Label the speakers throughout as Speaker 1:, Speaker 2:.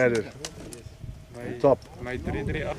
Speaker 1: Tyler. Top. Mijn 338.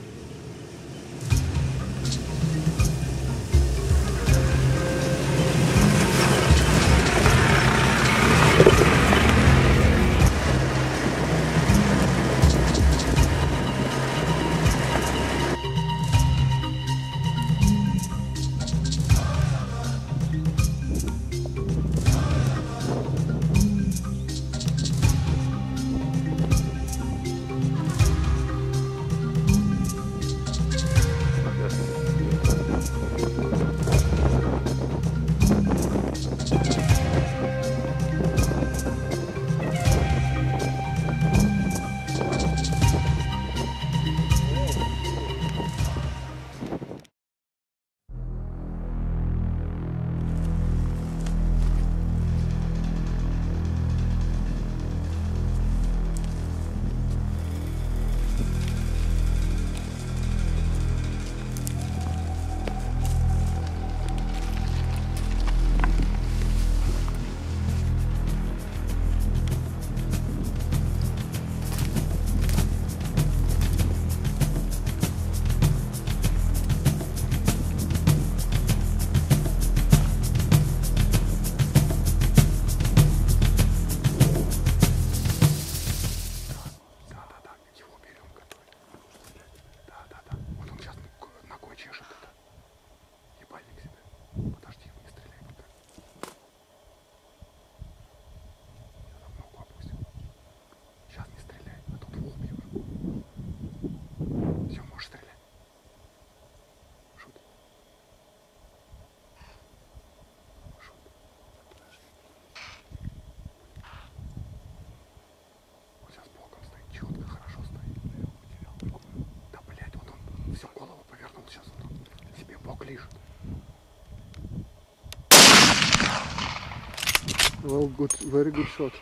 Speaker 1: Well, good, very good shot.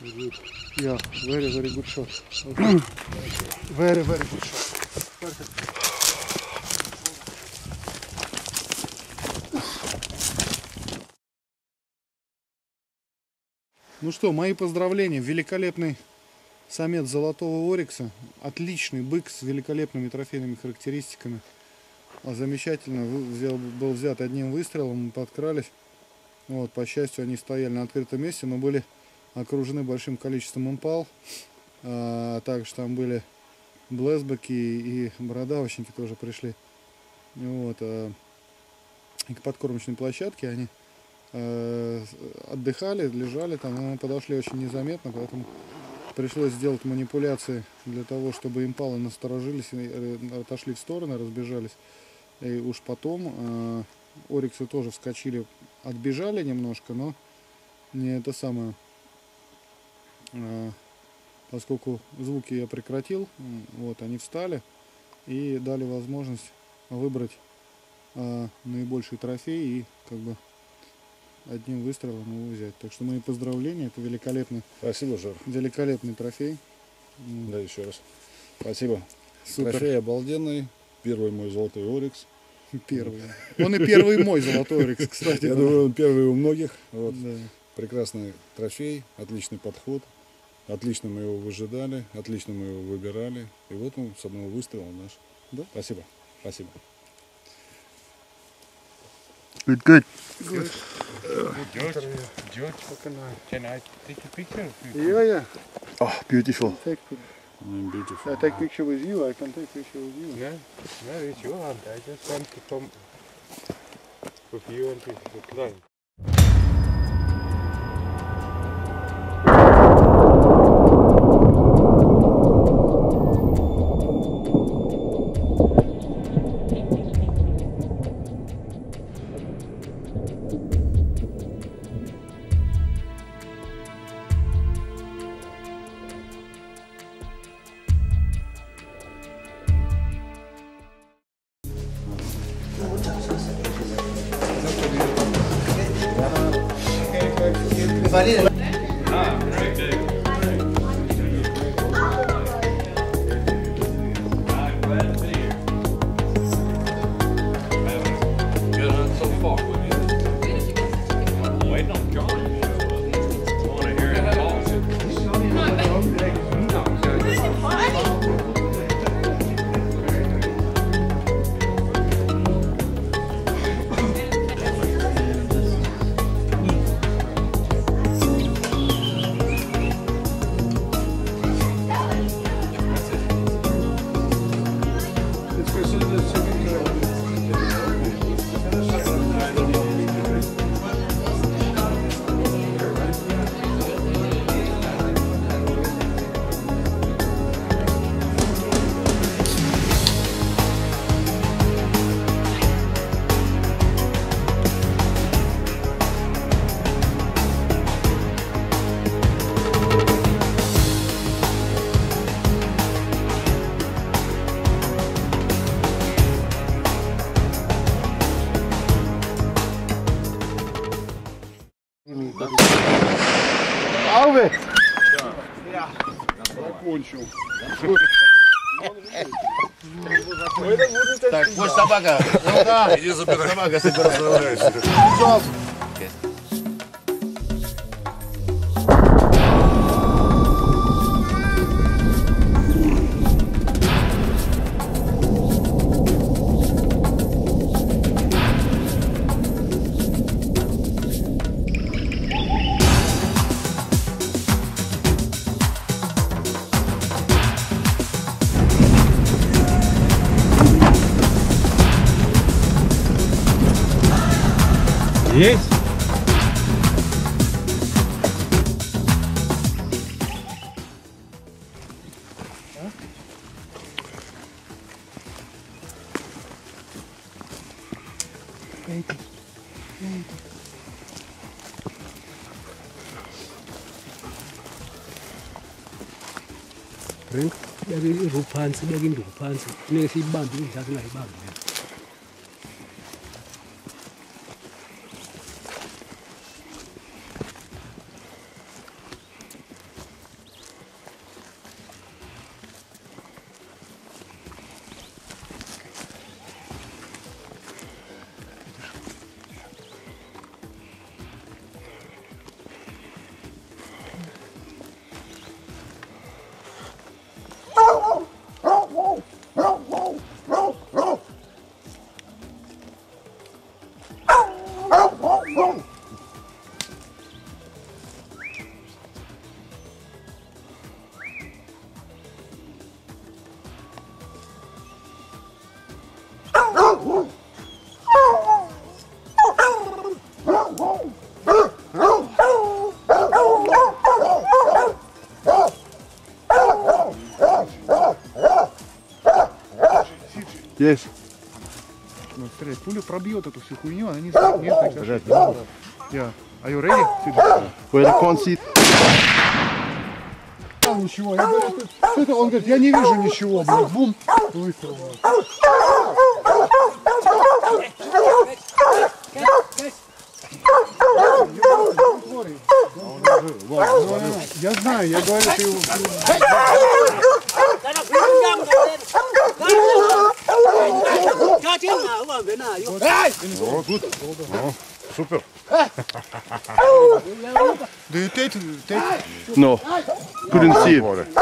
Speaker 1: Good. Yeah, very, very good shot. Okay. very, very good shot. Perfect. Ну что, мои поздравления. Великолепный самец золотого орикса. Отличный бык с великолепными трофейными характеристиками. А, Замечательно. Был взят одним выстрелом, мы подкрались. Вот, по счастью, они стояли на открытом месте, но были окружены большим количеством импал. А, также там были блэсбеки и бородавочники тоже пришли. Вот, а, к подкормочной площадке они э, отдыхали, лежали там, но мы подошли очень незаметно, поэтому пришлось сделать манипуляции для того, чтобы импалы насторожились э, отошли в стороны, разбежались. И уж потом э, Ориксы тоже вскочили, отбежали немножко, но не это самое. Э, поскольку звуки я прекратил, вот они встали и дали возможность выбрать э, наибольший трофей и как бы одним выстрелом его взять. Так что мои поздравления, это великолепный,
Speaker 2: Спасибо, Жор.
Speaker 1: великолепный трофей.
Speaker 2: Да, еще раз. Спасибо.
Speaker 1: Супер.
Speaker 2: Трофей обалденный. Первый мой золотой Орикс.
Speaker 1: Первый. Он и первый мой золотой Орикс, кстати.
Speaker 2: Я думаю, он первый у многих. Вот.
Speaker 1: Да.
Speaker 2: Прекрасный трофей, отличный подход. Отлично мы его выжидали, отлично мы его выбирали. И вот он с одного выстрела наш.
Speaker 1: Да?
Speaker 2: Спасибо. Спасибо.
Speaker 1: Good, good.
Speaker 3: George, George, can I take a picture?
Speaker 1: Yeah, yeah.
Speaker 4: Oh, beautiful.
Speaker 1: Take,
Speaker 2: Beautiful.
Speaker 1: I take picture with you. I can take picture with you.
Speaker 3: No, no, it's your hand. I just want to come with you and with the
Speaker 4: Так, пусть собака. Иди забирай. Собака собирается.
Speaker 5: Nesse bandido, já que lá é.
Speaker 1: Есть. Ну, стрелять. Пуля пробьет эту всю хуйню, она не нет так. Yeah. Are you ready?
Speaker 4: Well, I can't see.
Speaker 1: А, ничего. Я говорю, что- это? Он говорит, я не вижу ничего, блядь. Бум. Выстрел. Я знаю, я говорю, ты его...
Speaker 4: Супер.
Speaker 1: Do you take, take
Speaker 4: No, couldn't see it.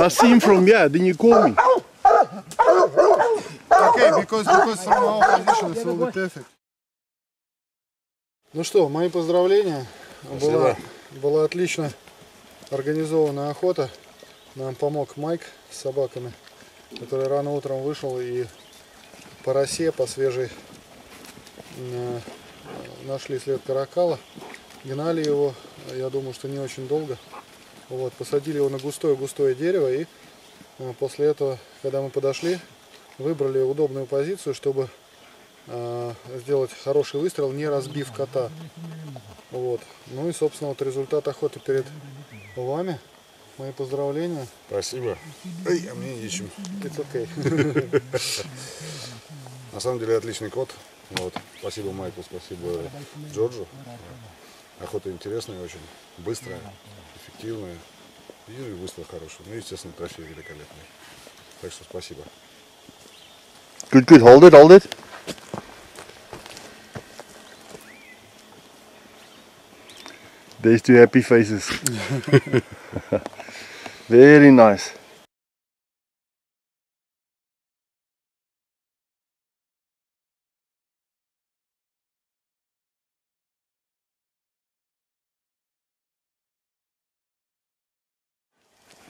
Speaker 4: I see him from yeah. Then you call me.
Speaker 1: Okay, because, because from our position it will be perfect. Ну что, мои поздравления. Была, была отлично организована охота. Нам помог Майк с собаками, который рано утром вышел и по росе, по свежей э, нашли след каракала. Гнали его, я думаю, что не очень долго. Вот, посадили его на густое-густое дерево и э, после этого, когда мы подошли, выбрали удобную позицию, чтобы э, сделать хороший выстрел, не разбив кота. Вот. Ну и, собственно, вот результат охоты перед вами. Мои поздравления.
Speaker 2: Спасибо. Эй, а мне нечем.
Speaker 1: It's okay.
Speaker 2: На самом деле отличный кот. Вот. Спасибо Майку, спасибо Джорджу. Охота интересная очень, быстрая, эффективная. И выстрел хороший. Ну и, естественно, трофей великолепный. Так что спасибо.
Speaker 4: Good, good. Hold it, hold it. There's two happy faces. Very nice.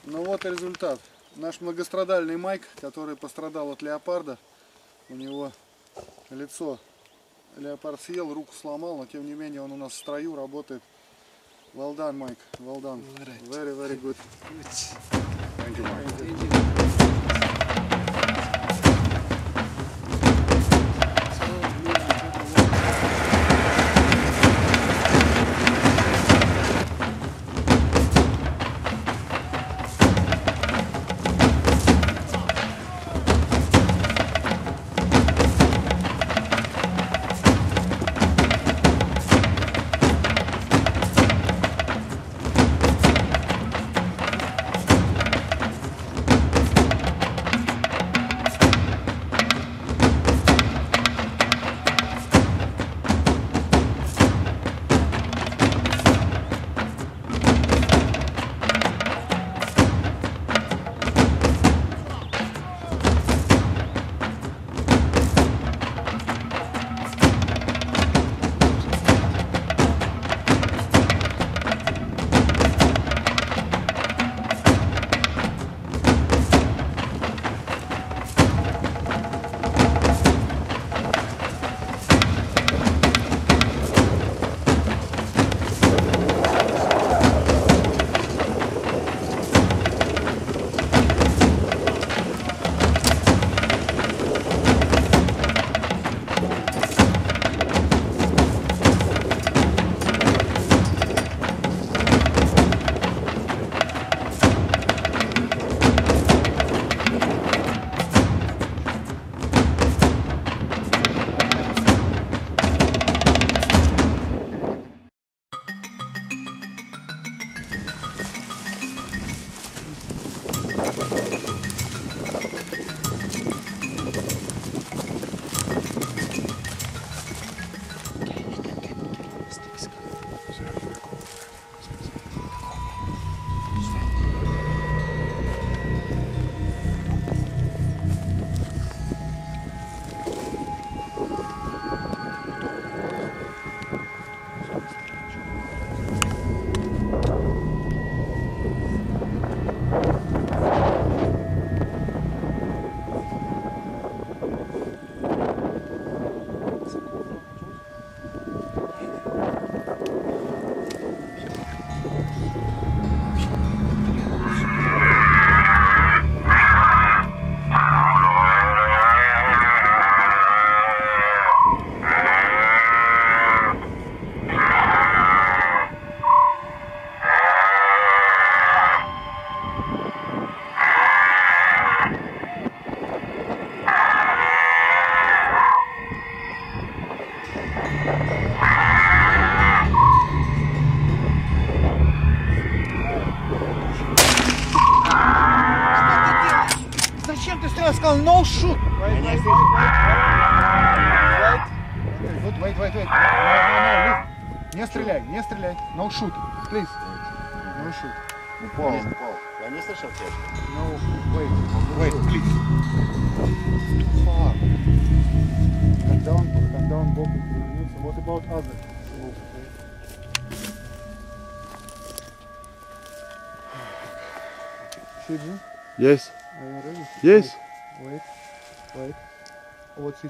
Speaker 1: Ну вот и результат. Наш многострадальный Майк, который пострадал от леопарда, у него лицо леопард съел, руку сломал, но тем не менее он у нас в строю работает. Well done, Mike. Well done. Very, very good.
Speaker 2: Thank you, Mike.
Speaker 1: Thank you.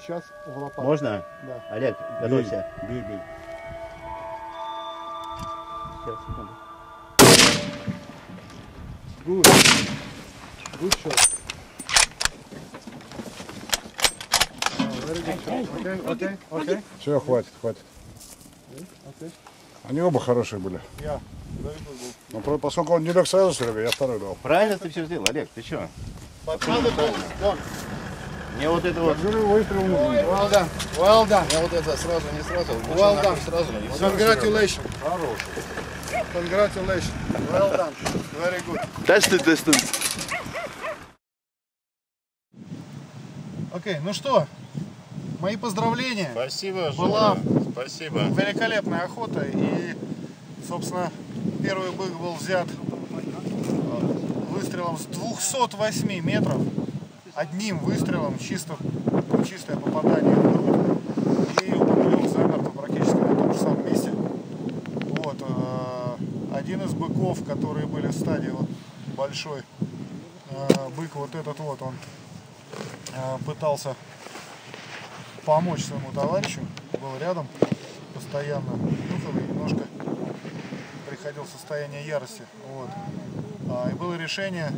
Speaker 1: Сейчас в лопатку.
Speaker 6: Можно?
Speaker 1: Да.
Speaker 6: Олег, готовься.
Speaker 4: Бей, бей.
Speaker 6: Сейчас, секунду.
Speaker 1: Good. Good shot. Very good shot. Okay, okay, okay.
Speaker 2: Все, хватит, хватит.
Speaker 1: okay.
Speaker 2: Они оба хорошие были.
Speaker 1: Yeah, good goal.
Speaker 2: Но про- поскольку он не лег сразу, Серега, я второй дал.
Speaker 6: Правильно ты все сделал, Олег, ты что? Мне вот это вот...
Speaker 2: выстрел нужен.
Speaker 1: Well done. Well done.
Speaker 6: Я вот это сразу, не сразу.
Speaker 1: Well done.
Speaker 6: Сразу.
Speaker 1: Congratulations. Congratulations. Well done. Very good.
Speaker 4: That's the distance.
Speaker 1: Окей, ну что, мои поздравления.
Speaker 6: Спасибо,
Speaker 1: Была.
Speaker 6: Жора. Спасибо.
Speaker 1: Великолепная охота и, собственно, первый бык был взят выстрелом с 208 метров. Одним выстрелом, чисто, чистое попадание в грудь. И лег замертво практически на том же самом месте. Вот. э, Один из быков, которые были в стадии вот, большой, э, бык вот этот вот, он э, пытался помочь своему товарищу, был рядом постоянно, и немножко приходил в состояние ярости. Вот. А, и было решение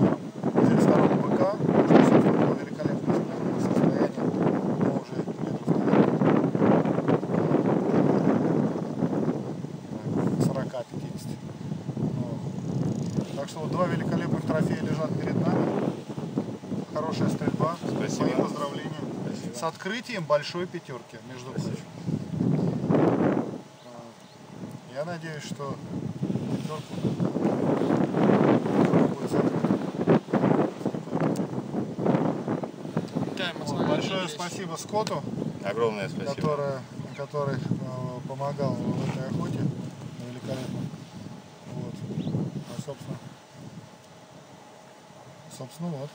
Speaker 1: а, взять старого быка, что, собственно, было великолепное состояние, но уже метров, наверное, 40-50. Вот. Так что вот два великолепных трофея лежат перед нами. Хорошая стрельба.
Speaker 6: Спасибо.
Speaker 1: Мои поздравления. С открытием большой пятерки, между прочим. А, Я надеюсь, что пятерку будет закрыта. Вот, Большое спасибо Скотту,
Speaker 6: Огромное спасибо.
Speaker 1: который, который э, помогал в этой охоте великолепно. Вот. А, собственно, собственно, вот.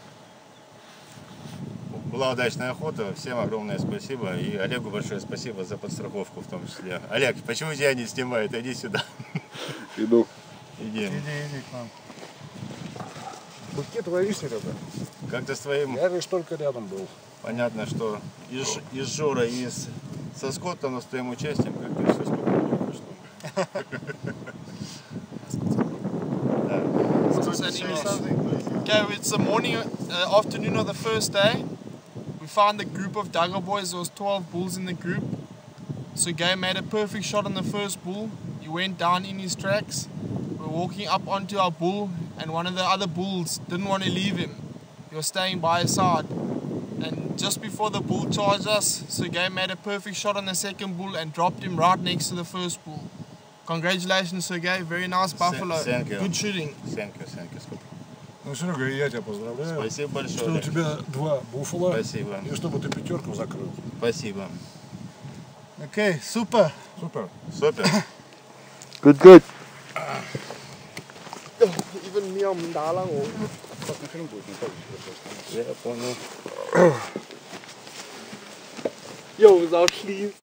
Speaker 6: Была удачная охота. Всем огромное спасибо. И Олегу большое спасибо за подстраховку в том числе. Олег, почему тебя не снимают? Иди сюда.
Speaker 2: Иду.
Speaker 6: Иди.
Speaker 1: Иди, иди к нам.
Speaker 2: Быки твои, Серега.
Speaker 6: Как ты с твоим...
Speaker 2: Я лишь только рядом был.
Speaker 6: Понятно, что и, Ж- и с Жорой, и с, со Скоттом, но с твоим участием как-то все спокойно прошло.
Speaker 7: Okay, it's the morning, uh, afternoon of the first day. Found a group of Duggar boys. There was 12 bulls in the group. So Gay made a perfect shot on the first bull. He went down in his tracks. We're walking up onto our bull, and one of the other bulls didn't want to leave him. He was staying by his side. And just before the bull charged us, Sergey made a perfect shot on the second bull and dropped him right next to the first bull. Congratulations, Sergey. Very nice buffalo.
Speaker 6: thank you.
Speaker 7: Good shooting.
Speaker 6: Thank you, thank you.
Speaker 2: Ну, Серега, и я тебя поздравляю.
Speaker 6: Спасибо большое.
Speaker 2: Что у тебя два буфала.
Speaker 6: Спасибо.
Speaker 2: И чтобы ты пятерку закрыл.
Speaker 6: Спасибо.
Speaker 1: Окей, супер.
Speaker 8: Супер. Супер.
Speaker 4: Good, good.
Speaker 7: Even me, I'm dalang.
Speaker 8: Я понял.
Speaker 7: Yo, zauschli.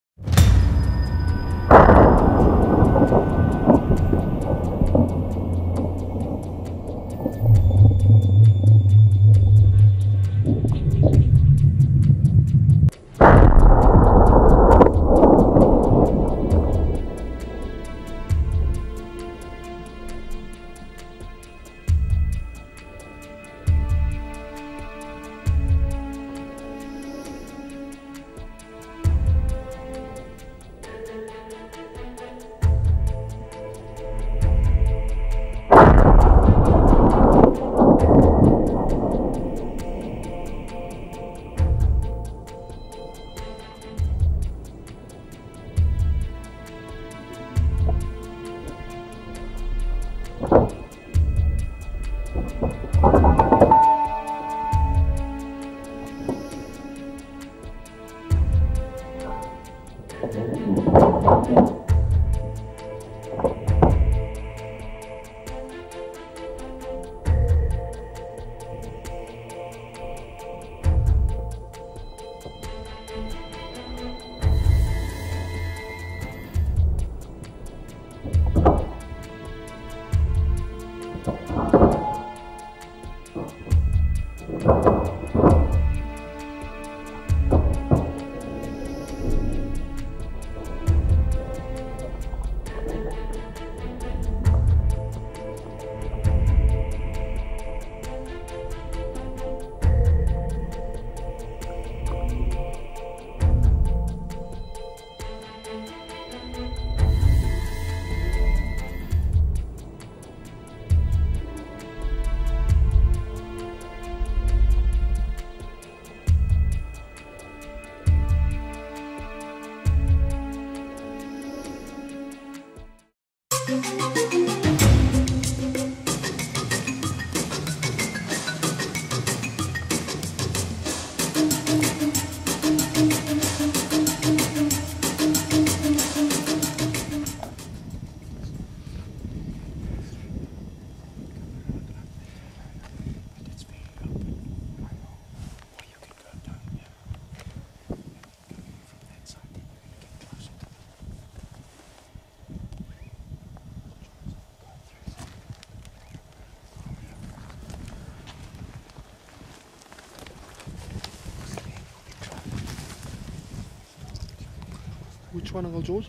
Speaker 7: Which one, Uncle George?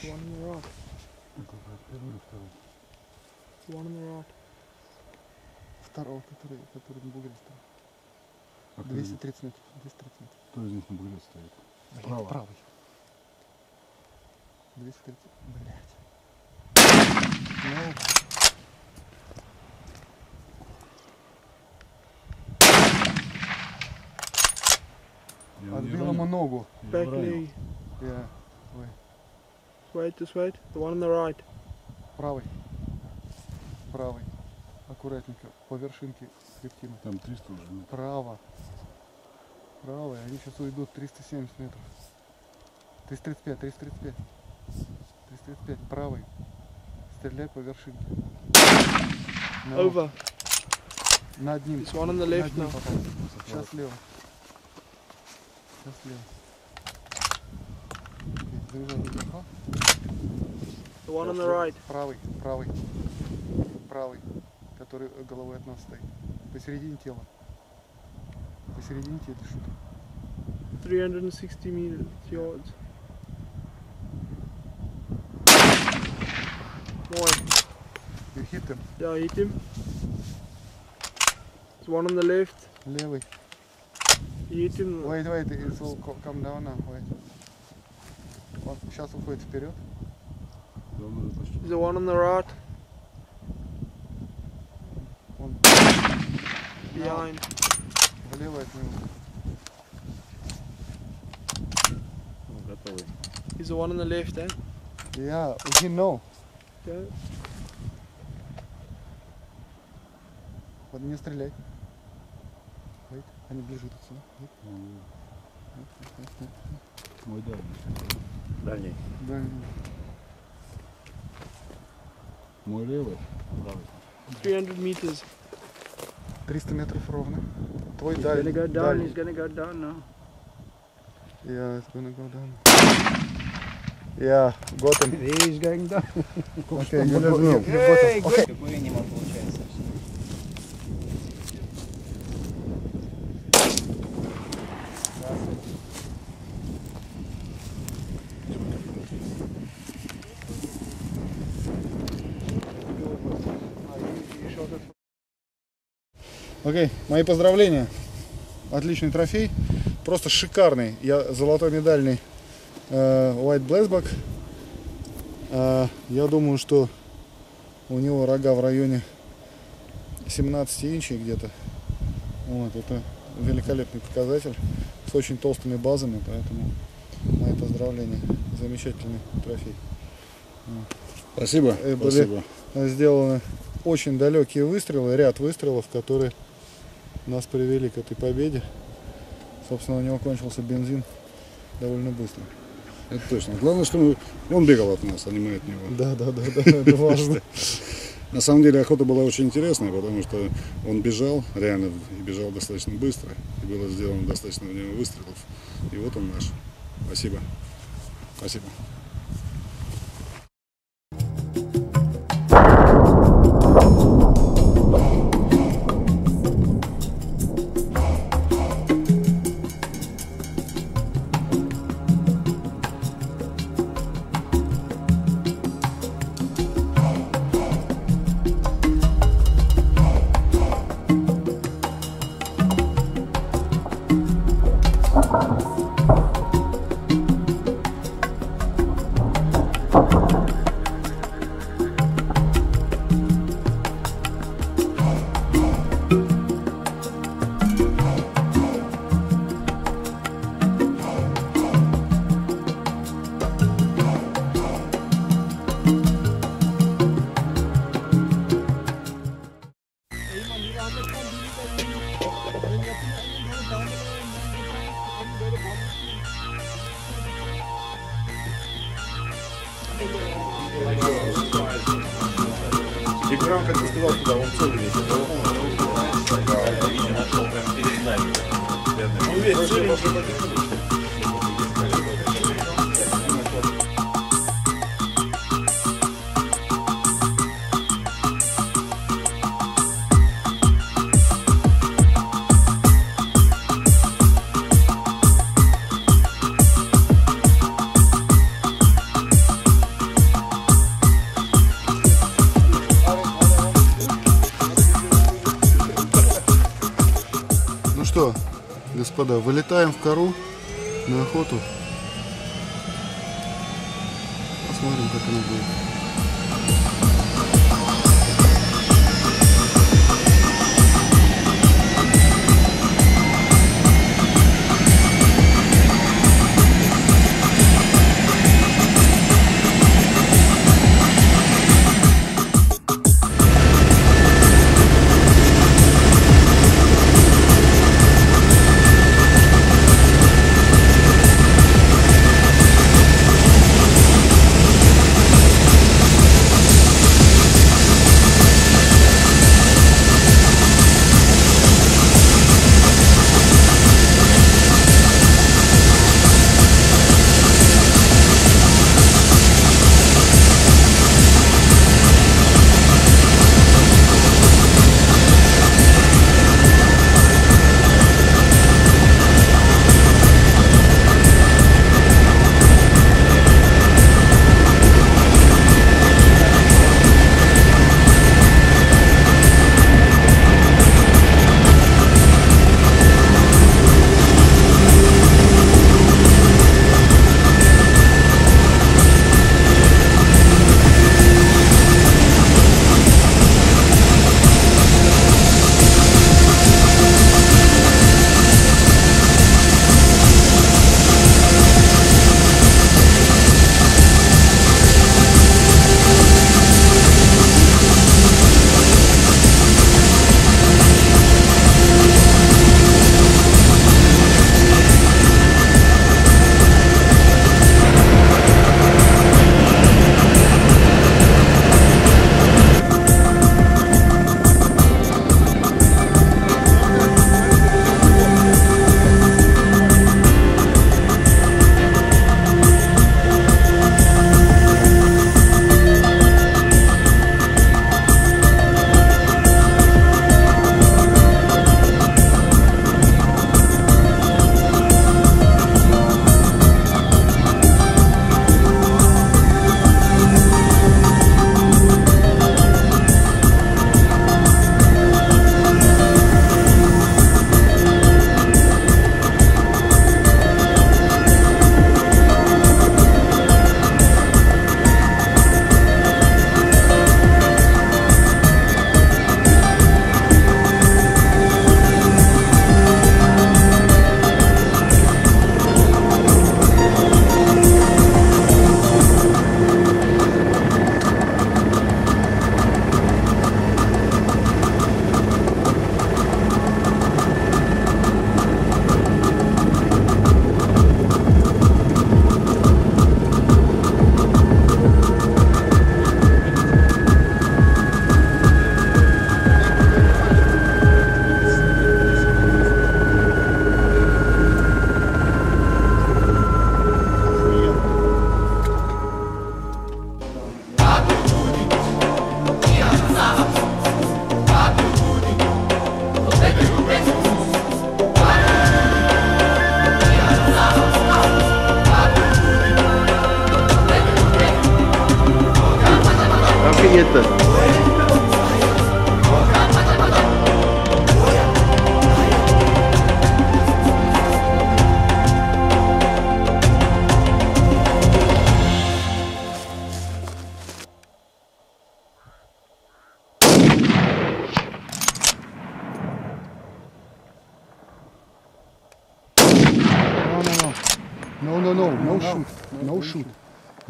Speaker 7: The one on the right. The one on the right.
Speaker 1: Второго, который, который на бугре стоит. 230 метров. 230 метров.
Speaker 2: Кто из них на бугре стоит?
Speaker 1: Блядь, правый. 230. Блядь. Ну, отбил ему ногу.
Speaker 7: Back leg.
Speaker 1: Я,
Speaker 7: Wait, just wait. The one on the right.
Speaker 1: правый. Правый. Аккуратненько. По вершинке хребтины.
Speaker 2: Там 300 уже. нет.
Speaker 1: Право. Правый. Они сейчас уйдут 370 метров. 335, 335. 335. Правый. Стреляй по вершинке. На-
Speaker 7: Over.
Speaker 1: Над ним.
Speaker 7: This one on the
Speaker 1: Над
Speaker 7: left
Speaker 1: ним
Speaker 7: now.
Speaker 1: Сейчас слева. Сейчас слева.
Speaker 7: The one on the right.
Speaker 1: Правый, правый. Правый. Который головой от нас стоит. Посередине тела. Посередине тела шут.
Speaker 7: 360 meters yards. Boy,
Speaker 1: You hit him.
Speaker 7: yeah, I hit him. There's one on the left.
Speaker 1: Левый.
Speaker 7: You hit him.
Speaker 1: Wait, wait, it will co- come down now. Wait. Он сейчас уходит вперед.
Speaker 2: Он
Speaker 7: the one on the right.
Speaker 1: Он
Speaker 7: Behind.
Speaker 1: влево от него.
Speaker 8: Ну, готовый.
Speaker 7: He's the one on the left, eh?
Speaker 1: Yeah, we know.
Speaker 7: Yeah.
Speaker 1: Вот не стреляй. Wait. Они ближе тут сюда. Wait.
Speaker 2: Он
Speaker 1: Wait, wait, wait, wait.
Speaker 2: Мой дядя.
Speaker 8: Дальний.
Speaker 1: Да.
Speaker 2: Мой левый.
Speaker 5: 300 meters.
Speaker 1: 300 метров ровно. Твой
Speaker 5: He's
Speaker 1: даль-
Speaker 5: gonna go down.
Speaker 1: дальний.
Speaker 5: He's gonna go down now.
Speaker 1: Yeah, it's gonna go down. Yeah, got him.
Speaker 5: He's going down.
Speaker 1: Okay, you, go, you, you got him. Okay. Окей, мои поздравления. Отличный трофей. Просто шикарный. Я золотой медальный э, White Blacksback. А, я думаю, что у него рога в районе 17 инчей где-то. Вот, это великолепный показатель с очень толстыми базами, поэтому мои поздравления. Замечательный трофей.
Speaker 2: Спасибо.
Speaker 1: Э, были-
Speaker 2: Спасибо.
Speaker 1: Сделаны очень далекие выстрелы, ряд выстрелов, которые нас привели к этой победе. Собственно, у него кончился бензин довольно быстро.
Speaker 2: Это точно. Главное, что мы- он бегал от нас, а не мы от него.
Speaker 1: Да, да, да, да, это важно.
Speaker 2: На самом деле охота была очень интересная, потому что он бежал, реально, и бежал достаточно быстро, и было сделано достаточно в него выстрелов. И вот он наш. Спасибо. Спасибо.
Speaker 1: Господа, вылетаем в кору на охоту. Посмотрим, как она будет.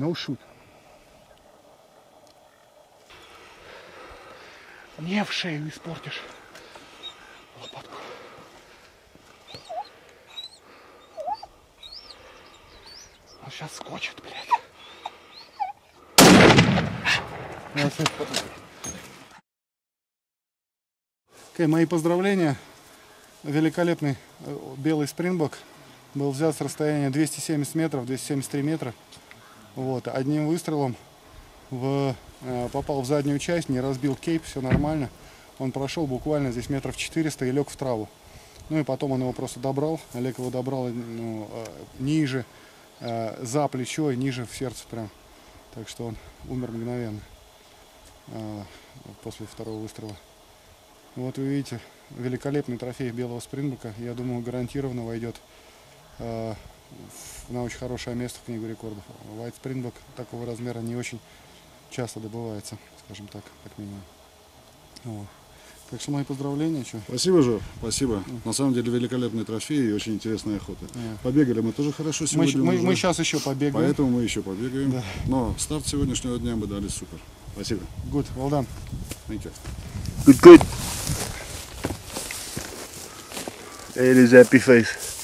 Speaker 1: No shoot. Не в шею испортишь. Лопатку. Он сейчас скочит, блядь. Окей, мои поздравления. Великолепный э, белый спрингбок был взят с расстояния 270 метров, 273 метра. Вот, одним выстрелом в, э, попал в заднюю часть, не разбил кейп, все нормально. Он прошел буквально здесь метров 400 и лег в траву. Ну и потом он его просто добрал. Олег его добрал ну, э, ниже, э, за плечо и ниже в сердце прям. Так что он умер мгновенно э, после второго выстрела. Вот вы видите, великолепный трофей белого спрингбока. Я думаю, гарантированно войдет э, в- на очень хорошее место в книгу рекордов. White Springbok такого размера не очень часто добывается, скажем так, как минимум. Вот. Так что мои поздравления. Чё?
Speaker 2: Спасибо, Жор, спасибо. На самом деле великолепный трофей и очень интересная охота.
Speaker 1: Да.
Speaker 2: Побегали мы тоже хорошо
Speaker 1: Мы,
Speaker 2: сегодня.
Speaker 1: мы,
Speaker 2: уже,
Speaker 1: мы сейчас еще побегаем.
Speaker 2: Поэтому мы еще побегаем.
Speaker 1: Да.
Speaker 2: Но старт сегодняшнего дня мы дали супер. Спасибо.
Speaker 1: Good, well done.
Speaker 2: Thank you.
Speaker 4: Good, good. There is happy face.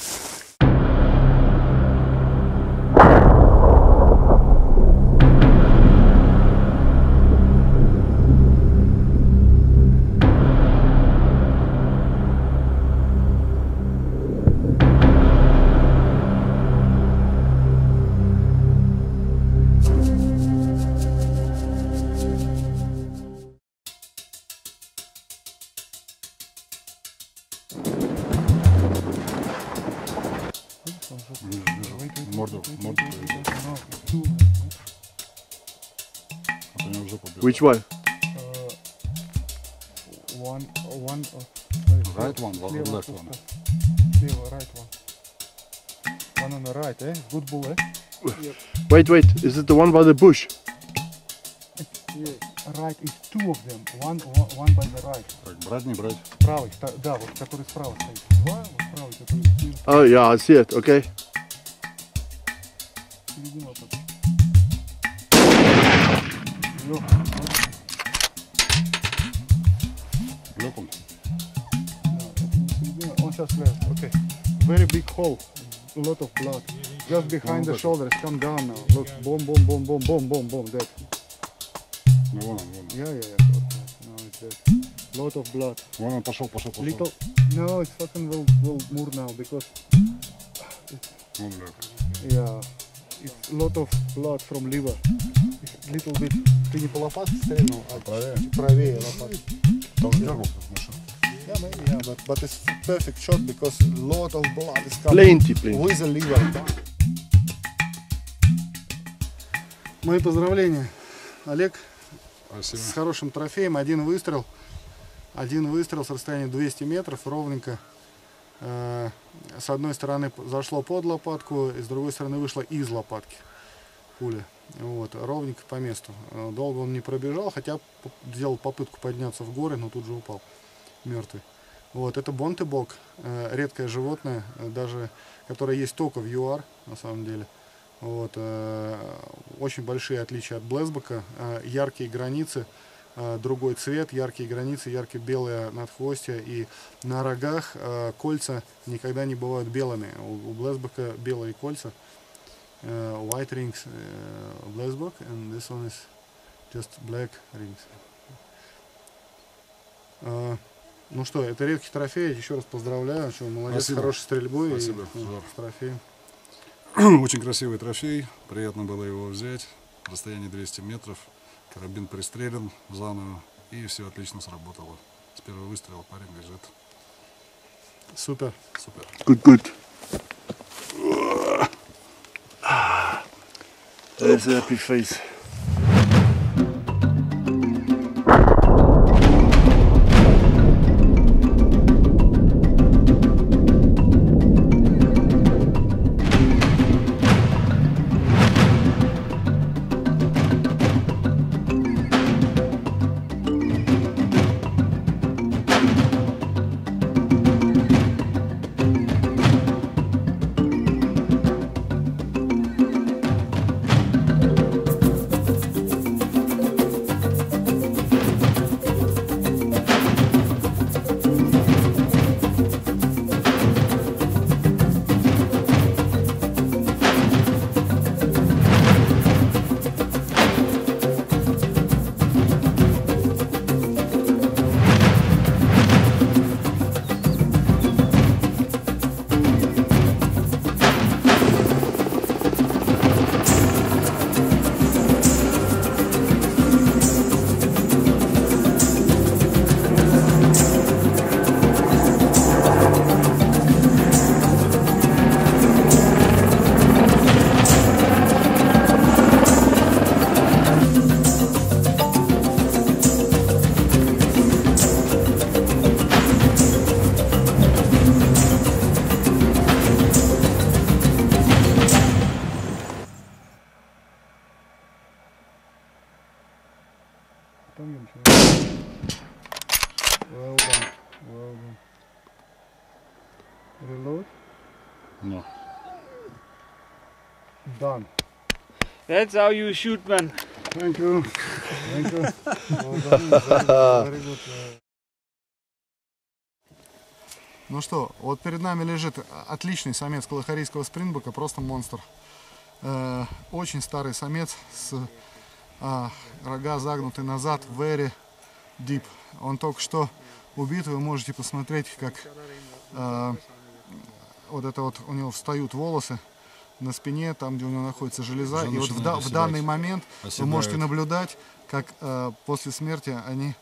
Speaker 2: они уже побегали.
Speaker 4: Which one?
Speaker 1: One, one,
Speaker 2: Right one, left one.
Speaker 1: Слева, right one. One on the right, eh? Good bull, eh?
Speaker 4: Wait, wait. Is it the one by the bush?
Speaker 1: Right is two of them. One, one, one by the right.
Speaker 2: Так, брать, не брать.
Speaker 1: Правый, та- да, вот который справа стоит. Два, вот правый, который слева,
Speaker 4: Oh, yeah, I see it. Okay.
Speaker 1: середина вот так. Лёг, Сейчас ляжет, окей. Very big hole, a lot of blood. Just behind the shoulders, come down now. Look, boom, boom, boom, boom, boom, boom, boom, that.
Speaker 2: Ну, вон он, вон он.
Speaker 1: Yeah, yeah, yeah. No, it's that. Lot of blood.
Speaker 2: Вон он пошел, пошел, пошел.
Speaker 1: Little. No, it's fucking will will move now because
Speaker 2: Вон лег.
Speaker 1: yeah, it's lot of blood from liver. It's little bit. Ты не по лопатке стрельнул, а
Speaker 2: Правее.
Speaker 1: правее лопатки.
Speaker 2: Там дергался, ну
Speaker 1: Yeah, maybe, yeah, but but it's perfect shot because lot of blood is coming
Speaker 4: Plenty, plenty.
Speaker 1: with the liver. Мои поздравления, Олег,
Speaker 2: Спасибо.
Speaker 1: с хорошим трофеем. Один выстрел. Один выстрел с расстояния 200 метров, ровненько. Э, С одной стороны зашло под лопатку, и с другой стороны вышло из лопатки пуля. Вот, ровненько по месту. Долго он не пробежал, хотя сделал попытку подняться в горы, но тут же упал мертвый. Вот, это бонтебок, э, редкое животное, э, даже которое есть только в ЮАР, на самом деле. Вот, э, очень большие отличия от Блэсбока, яркие границы, другой цвет, яркие границы, ярко-белое надхвостье и на рогах кольца никогда не бывают белыми. У, у Блэсбока белые кольца, white rings Блэсбок, and this one is just black rings. Ну что, это редкий трофей, еще раз поздравляю, что молодец,
Speaker 2: Спасибо.
Speaker 1: хорошей стрельбой
Speaker 2: Спасибо,
Speaker 1: и, ну, трофеем.
Speaker 2: Очень красивый трофей. Приятно было его взять. Расстояние 200 метров. Карабин пристрелен заново. И все отлично сработало. С первого выстрела парень лежит.
Speaker 1: Супер.
Speaker 2: Супер.
Speaker 4: Good, good. There's a happy face.
Speaker 3: That's how you shoot, man.
Speaker 1: Thank you. Thank you. Ну что, вот перед нами лежит отличный самец калахарийского спрингбока, просто монстр. Э, очень старый самец с а, рога загнуты назад, very deep. Он только что убит, вы можете посмотреть, как э, вот это вот у него встают волосы на спине, там, где у него находится железа.
Speaker 2: Уже
Speaker 1: И вот в, да- в данный момент вы
Speaker 2: Оседает.
Speaker 1: можете наблюдать, как э, после смерти они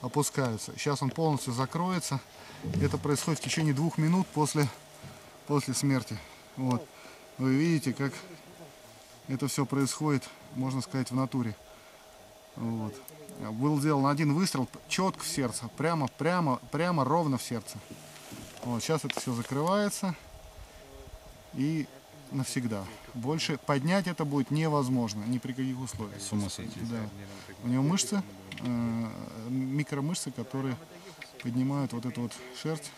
Speaker 1: опускаются. Сейчас он полностью закроется. Это происходит в течение двух минут после, после смерти. Вот. Вы видите, как это все происходит, можно сказать, в натуре. Вот. Был сделан один выстрел четко в сердце, прямо, прямо, прямо ровно в сердце. Вот, сейчас это все закрывается и навсегда. Больше поднять это будет невозможно, ни при каких условиях.
Speaker 2: С ума сойти.
Speaker 1: Да. У него мышцы, э, микромышцы, которые поднимают вот эту вот шерсть.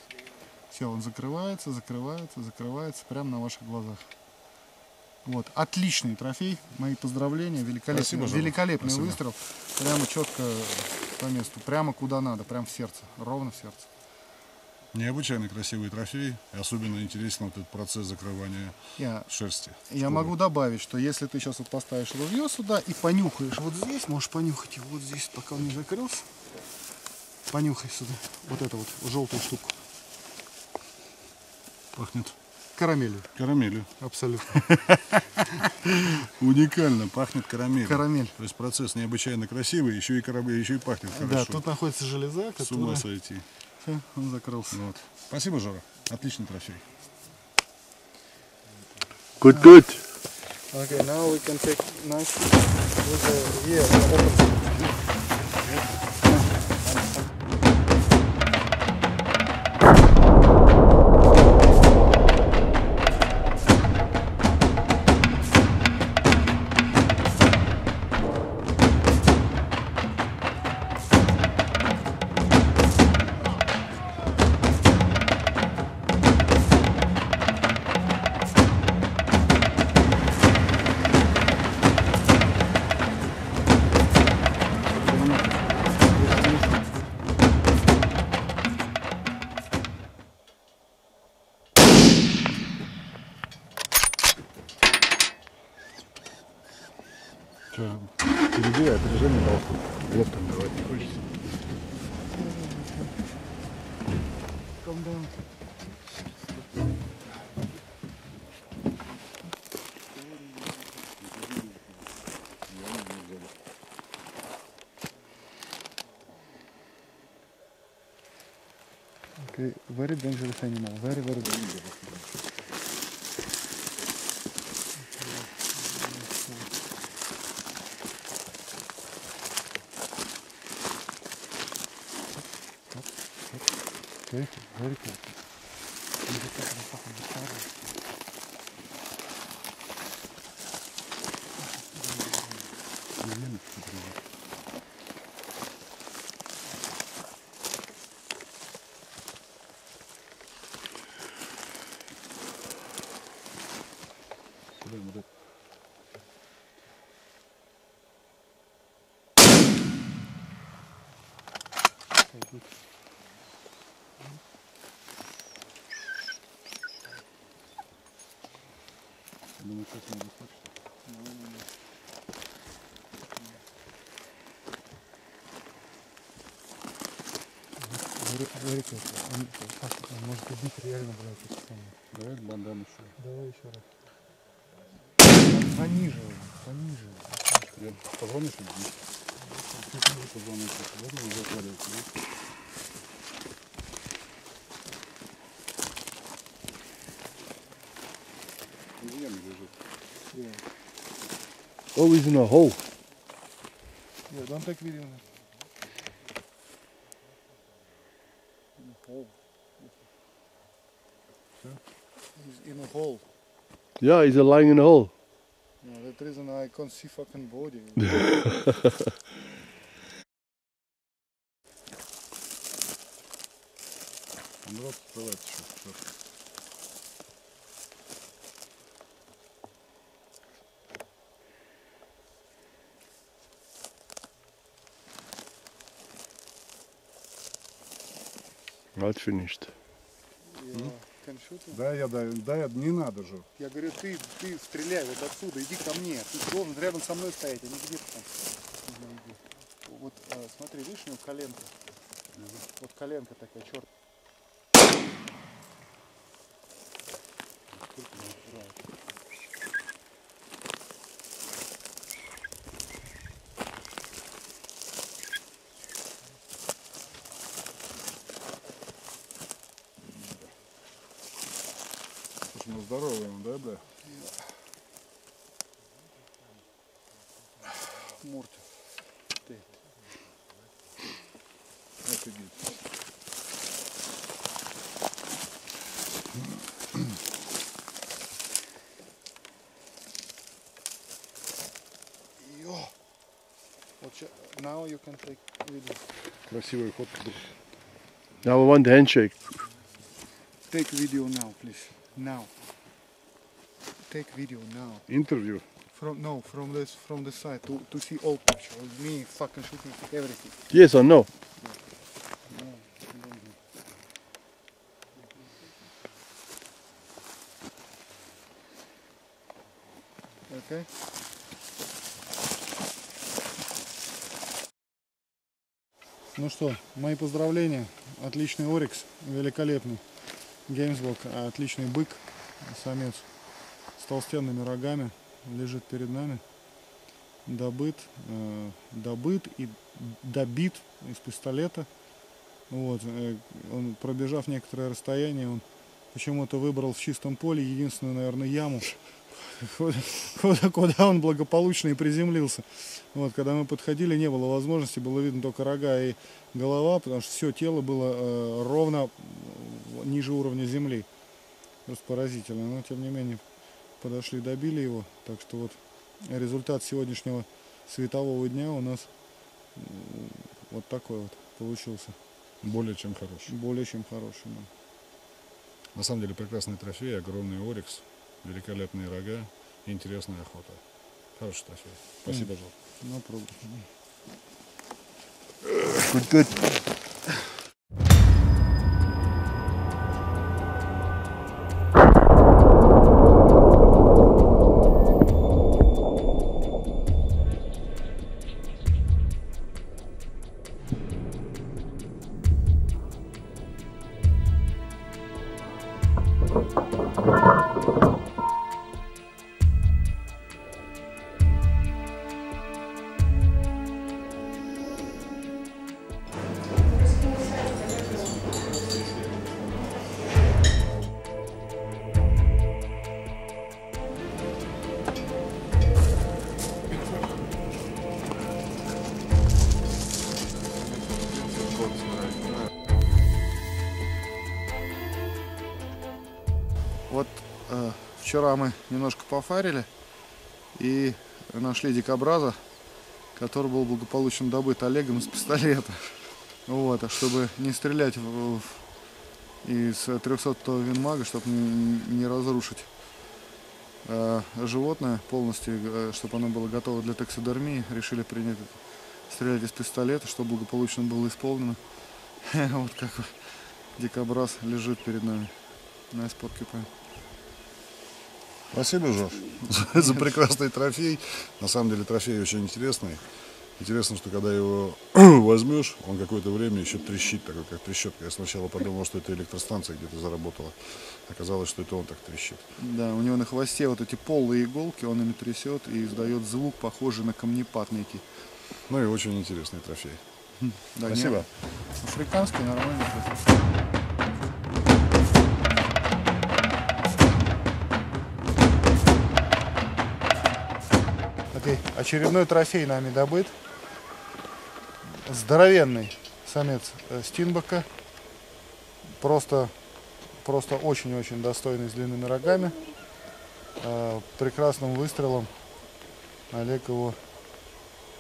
Speaker 1: Все, он закрывается, закрывается, закрывается прямо на ваших глазах. Вот, отличный трофей. Мои поздравления. Великолепный,
Speaker 2: Спасибо,
Speaker 1: великолепный
Speaker 2: Спасибо.
Speaker 1: выстрел. Прямо четко по месту. Прямо куда надо, прямо в сердце. Ровно в сердце.
Speaker 2: Необычайно красивый трофей. И особенно интересен вот этот процесс закрывания
Speaker 1: Я,
Speaker 2: шерсти.
Speaker 1: я могу добавить, что если ты сейчас вот поставишь ружье сюда и понюхаешь вот здесь, можешь понюхать его вот здесь, пока он не закрылся. Понюхай сюда. Вот эту вот желтую штуку.
Speaker 2: Пахнет
Speaker 1: Карамелью.
Speaker 2: карамелью.
Speaker 1: Абсолютно.
Speaker 2: Уникально, пахнет карамелью.
Speaker 1: Карамель.
Speaker 2: То есть процесс необычайно красивый, еще и карамель, еще и пахнет
Speaker 1: Да,
Speaker 2: хорошо.
Speaker 1: тут находится железа,
Speaker 2: С ума
Speaker 1: которая...
Speaker 2: сойти.
Speaker 1: Всё, он закрылся.
Speaker 2: Вот. Спасибо, Жора. Отличный трофей.
Speaker 4: Good, good.
Speaker 1: Okay, now we can take with the yeah. Very dangerous animal, very, very dangerous. Okay, very careful. Very careful. Он, он может убить реально, блядь, это самое.
Speaker 2: Давай бандам еще.
Speaker 1: Давай еще раз. Пониже, пониже.
Speaker 2: Я позвонишь мне? Позвонишь. Вот он закладывается, лежит.
Speaker 4: Always in a hole.
Speaker 1: Yeah, don't take video. He's Ja,
Speaker 4: is een lange hol. Ja, hole.
Speaker 1: is that reason I can't see fucking body.
Speaker 2: Народ.
Speaker 4: Not finished.
Speaker 2: Да, я, да, да, я- не надо же.
Speaker 1: Я говорю, ты, ты стреляй вот отсюда, иди ко мне. Ты должен рядом со мной стоять, а не где-то там. Вот а, смотри, видишь, у него коленка. Вот коленка такая, черт.
Speaker 2: Слушай, ну здоровый он, да, бля?
Speaker 1: Мурт. Ты.
Speaker 2: Офигеть.
Speaker 1: Йо. Вот ща- now you can take video.
Speaker 2: Красивый ход.
Speaker 4: Now I want the handshake.
Speaker 1: Take video now, please. Now. Take video now.
Speaker 2: Интервью.
Speaker 1: From no, from this from the side to to see all picture me fucking shooting everything.
Speaker 4: Yes or no?
Speaker 1: Okay. Ну что, мои поздравления. Отличный Орикс, великолепный. Геймсбок, отличный бык, самец с толстенными рогами лежит перед нами. Добыт, э, добыт и добит из пистолета. Вот, э, он, пробежав некоторое расстояние, он почему-то выбрал в чистом поле единственную, наверное, яму, куда, куда- он благополучно и приземлился. Вот, когда мы подходили, не было возможности, было видно только рога и голова, потому что все тело было э, ровно ниже уровня земли. Просто поразительно. Но тем не менее подошли, добили его. Так что вот результат сегодняшнего светового дня у нас вот такой вот получился.
Speaker 2: Более чем хороший.
Speaker 1: Более чем хороший. да.
Speaker 2: На самом деле прекрасный трофей, огромный орикс, великолепные рога и интересная охота. Хороший трофей. Спасибо, Жор.
Speaker 1: No problem.
Speaker 4: Good, good.
Speaker 1: Вчера мы немножко пофарили и нашли дикобраза, который был благополучно добыт Олегом из пистолета. Вот, а чтобы не стрелять в- из 300 винмага, чтобы не, не разрушить э, животное полностью, э, чтобы оно было готово для таксидермии, решили принять стрелять из пистолета, что благополучно было исполнено. Вот как дикобраз лежит перед нами. На поркипайн.
Speaker 2: Спасибо, Жор, за, за прекрасный трофей. На самом деле трофей очень интересный. Интересно, что когда его возьмешь, он какое-то время еще трещит, такой как трещотка. Я сначала подумал, что это электростанция где-то заработала. Оказалось, что это он так трещит.
Speaker 1: Да, у него на хвосте вот эти полые иголки, он ими трясет и издает звук, похожий на камнепад некий.
Speaker 2: Ну и очень интересный трофей.
Speaker 1: Да,
Speaker 2: Спасибо.
Speaker 1: не- африканский нормальный. Очередной трофей нами добыт. Здоровенный самец э, Стинбока. Просто, просто очень-очень достойный с длинными рогами. Э, прекрасным выстрелом Олег его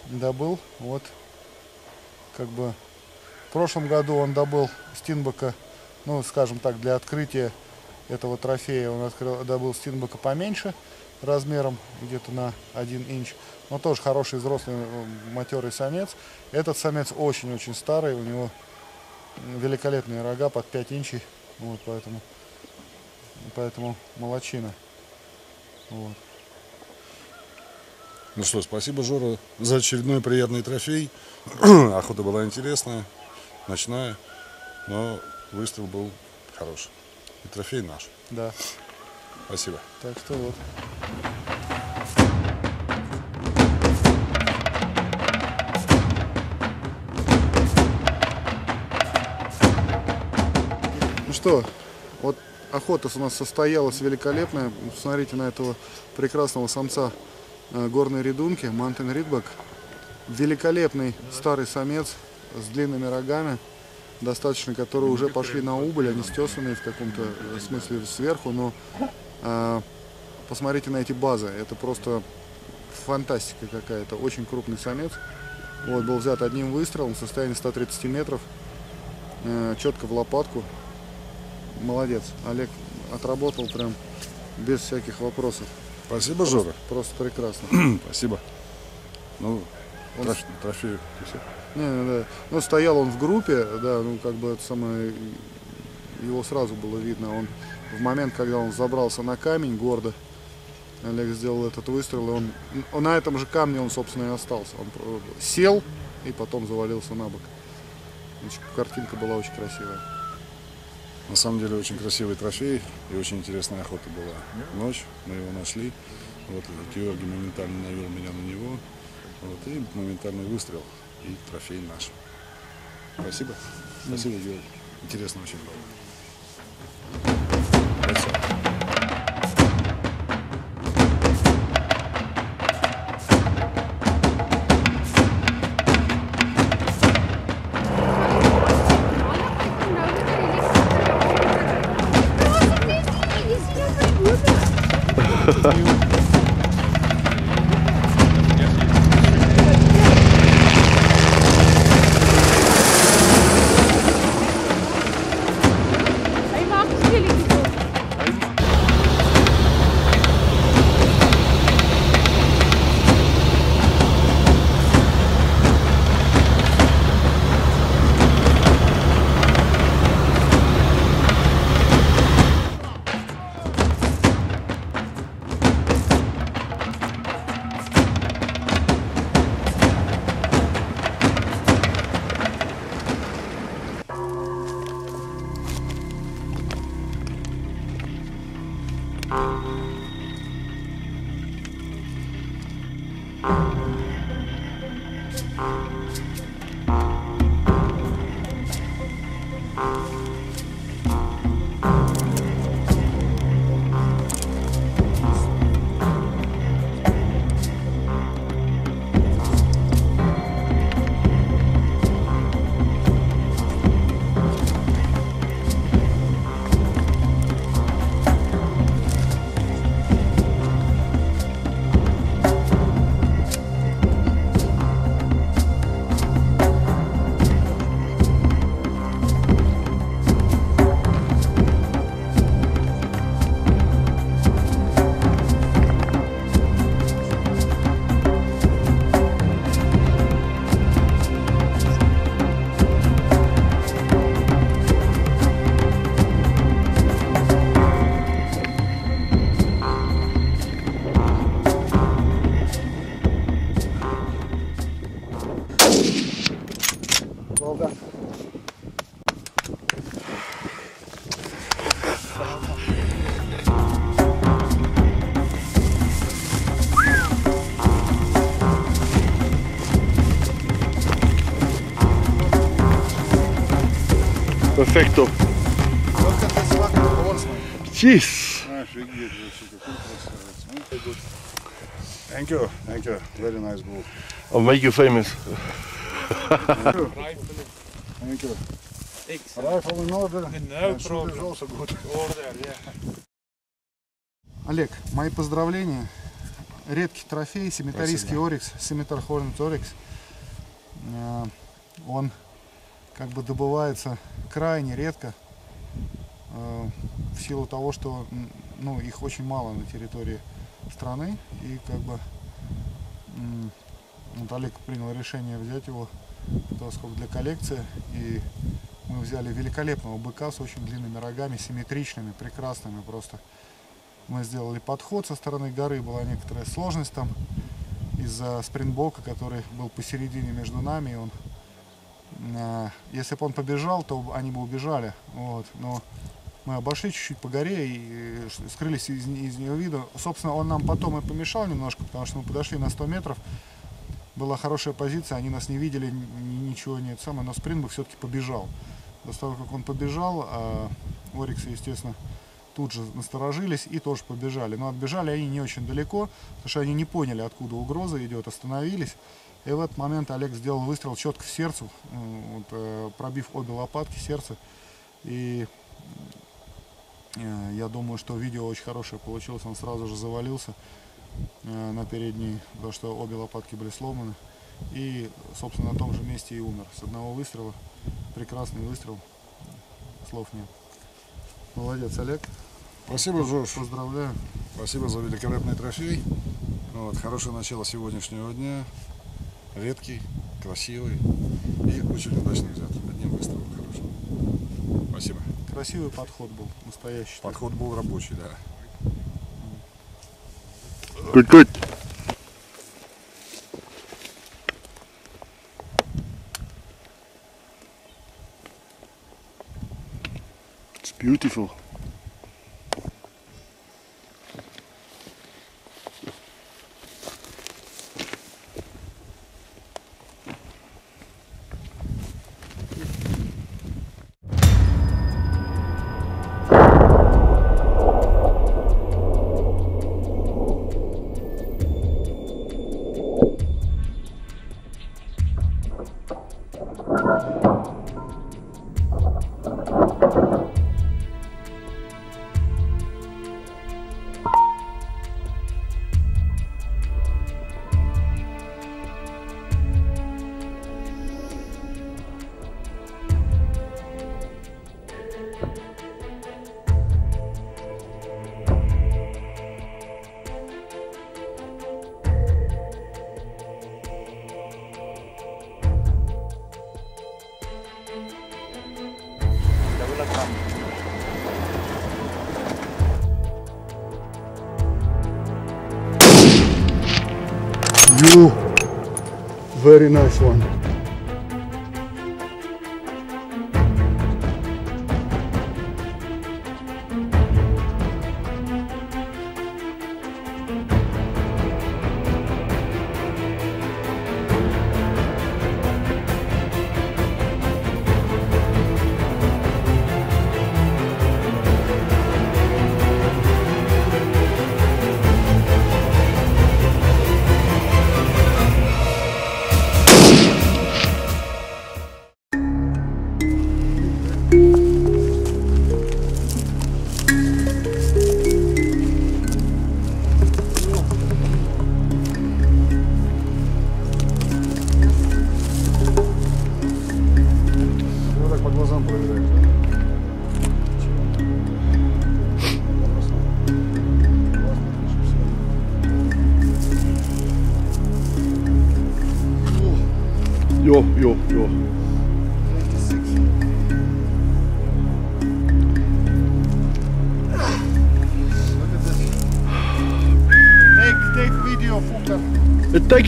Speaker 1: добыл. Вот как бы в прошлом году он добыл Стинбока ну, скажем так, для открытия этого трофея он открыл, добыл стинбока поменьше размером, где-то на 1 инч. Но тоже хороший взрослый э, матерый самец. Этот самец очень-очень старый, у него великолепные рога под 5 инчей. Вот, поэтому, поэтому молочина. Вот.
Speaker 2: Ну что, спасибо, Жора, за очередной приятный трофей. Охота была интересная, ночная, но выстрел был хороший. И трофей наш.
Speaker 1: Да.
Speaker 2: Спасибо.
Speaker 1: Так что вот. Ну что, вот охота у нас состоялась великолепная. Посмотрите на этого прекрасного самца э, горной редунки, Mountain Ridgeback. Великолепный старый самец с длинными рогами, достаточно, которые уже пошли на убыль, они стесанные в каком-то э, смысле сверху, но посмотрите на эти базы, это просто фантастика какая-то, очень крупный самец. Вот, был взят одним выстрелом в состоянии 130 метров, э, четко в лопатку. Молодец, Олег отработал прям без всяких вопросов.
Speaker 2: Спасибо, Жора.
Speaker 1: Просто прекрасно.
Speaker 2: Спасибо. Ну,
Speaker 1: Он
Speaker 2: троф- трофей.
Speaker 1: Не, не, да. Ну, стоял он в группе, да, ну, как бы это самое, его сразу было видно. Он в момент, когда он забрался на камень гордо, Олег сделал этот выстрел, и он, на этом же камне он, собственно, и остался. Он сел и потом завалился на бок. Значит, картинка была очень красивая.
Speaker 2: На самом деле очень красивый трофей и очень интересная охота была. Ночь, мы его нашли. Вот Георгий моментально навел меня на него. Вот, и моментальный выстрел. И трофей наш. Спасибо. Спасибо, Георгий. Интересно очень было.
Speaker 1: you.
Speaker 4: Perfecto. Jeez.
Speaker 2: Красавец. Thank you, thank you. Very nice bull.
Speaker 4: I'll make you famous.
Speaker 2: Thank you. Rifle in order. No problem. is also good.
Speaker 1: Олег, мои поздравления. Редкий трофей, симметрийский орикс, симметр Hornet орикс. Э, Он как бы добывается крайне редко. э, в силу того, что ну, их очень мало на территории страны, и как бы м, вот Олег принял решение взять его сколько для коллекции, и мы взяли великолепного быка с очень длинными рогами, симметричными, прекрасными просто. Мы сделали подход со стороны горы, была некоторая сложность там из-за спринтбока, который был посередине между нами, и он если бы он побежал, то они бы убежали. Вот. Но мы обошли чуть-чуть по горе и э, скрылись из, из нее вида. Собственно, он нам потом и помешал немножко, потому что мы подошли на 100 метров. Была хорошая позиция, они нас не видели, ни- ничего нет самое, но Спринбок все-таки побежал. После того, как он побежал, а Ориксы, естественно, тут же насторожились и тоже побежали. Но отбежали они не очень далеко, потому что они не поняли, откуда угроза идет, остановились. И в этот момент Олег сделал выстрел четко в сердце, м, вот, э, пробив обе лопатки сердца. И э, я думаю, что видео очень хорошее получилось. Он сразу же завалился э, на передней, потому что обе лопатки были сломаны. И, собственно, на том же месте и умер. С одного выстрела. Прекрасный выстрел. Слов нет. Молодец, Олег.
Speaker 2: Спасибо, Джордж.
Speaker 1: Поздравляю.
Speaker 2: Спасибо за великолепный трофей. Вот, хорошее начало сегодняшнего дня. Редкий, красивый и очень удачно взят. Одним выстрелом хорошим. Спасибо.
Speaker 1: Красивый подход был, настоящий.
Speaker 2: Подход был рабочий, да.
Speaker 4: Good, good. It's beautiful.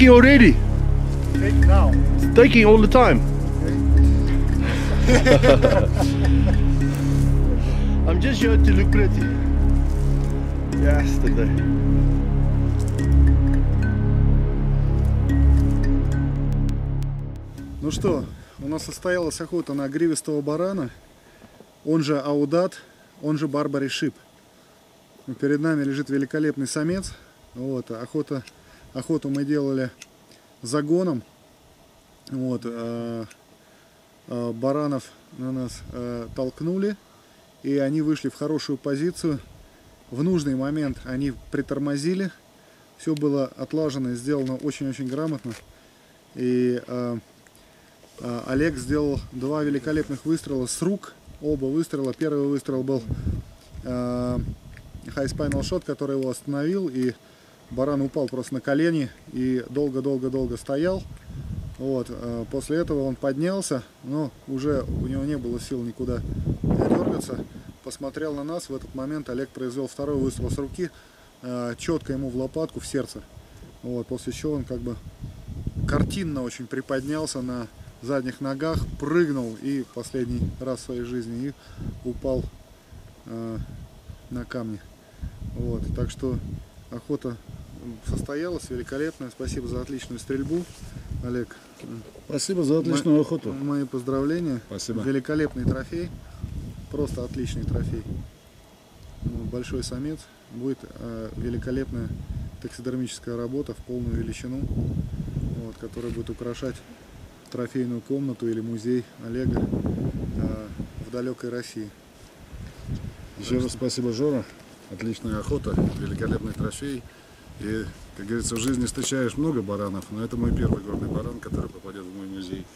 Speaker 4: Taking already.
Speaker 1: Take now.
Speaker 4: It's taking all the time. I'm just here to look pretty. Yesterday.
Speaker 1: Ну что, у нас состоялась охота на гривистого барана, он же аудат, он же барбари шип. Перед нами лежит великолепный самец. Вот, охота, охоту мы делали загоном. Вот, э, э, баранов на нас э, толкнули, и они вышли в хорошую позицию. В нужный момент они притормозили. Все было отлажено сделано очень-очень грамотно. И э, а, Олег сделал два великолепных выстрела с рук оба выстрела. Первый выстрел был э, high spinal shot, который его остановил, и баран упал просто на колени и долго-долго-долго стоял. Вот, э, после этого он поднялся, но уже у него не было сил никуда дергаться. Посмотрел на нас, в этот момент Олег произвел второй выстрел с руки, э, четко ему в лопатку, в сердце. Вот, после чего он как бы картинно очень приподнялся на задних ногах, прыгнул и последний раз в своей жизни и упал э, на камни. Вот, так что охота состоялась, великолепная. Спасибо за отличную стрельбу, Олег.
Speaker 2: Спасибо за отличную охоту.
Speaker 1: Мои поздравления.
Speaker 2: Спасибо.
Speaker 1: Великолепный трофей. Просто отличный трофей. Ну, Большой самец. Будет э, великолепная таксидермическая работа в полную величину, вот, которая будет украшать трофейную комнату или музей Олега э, в далекой России.
Speaker 2: Еще раз спасибо, Жора. Отличная охота, великолепный трофей. И, как говорится, в жизни встречаешь много баранов, но это мой первый горный баран, который попадет в мой музей.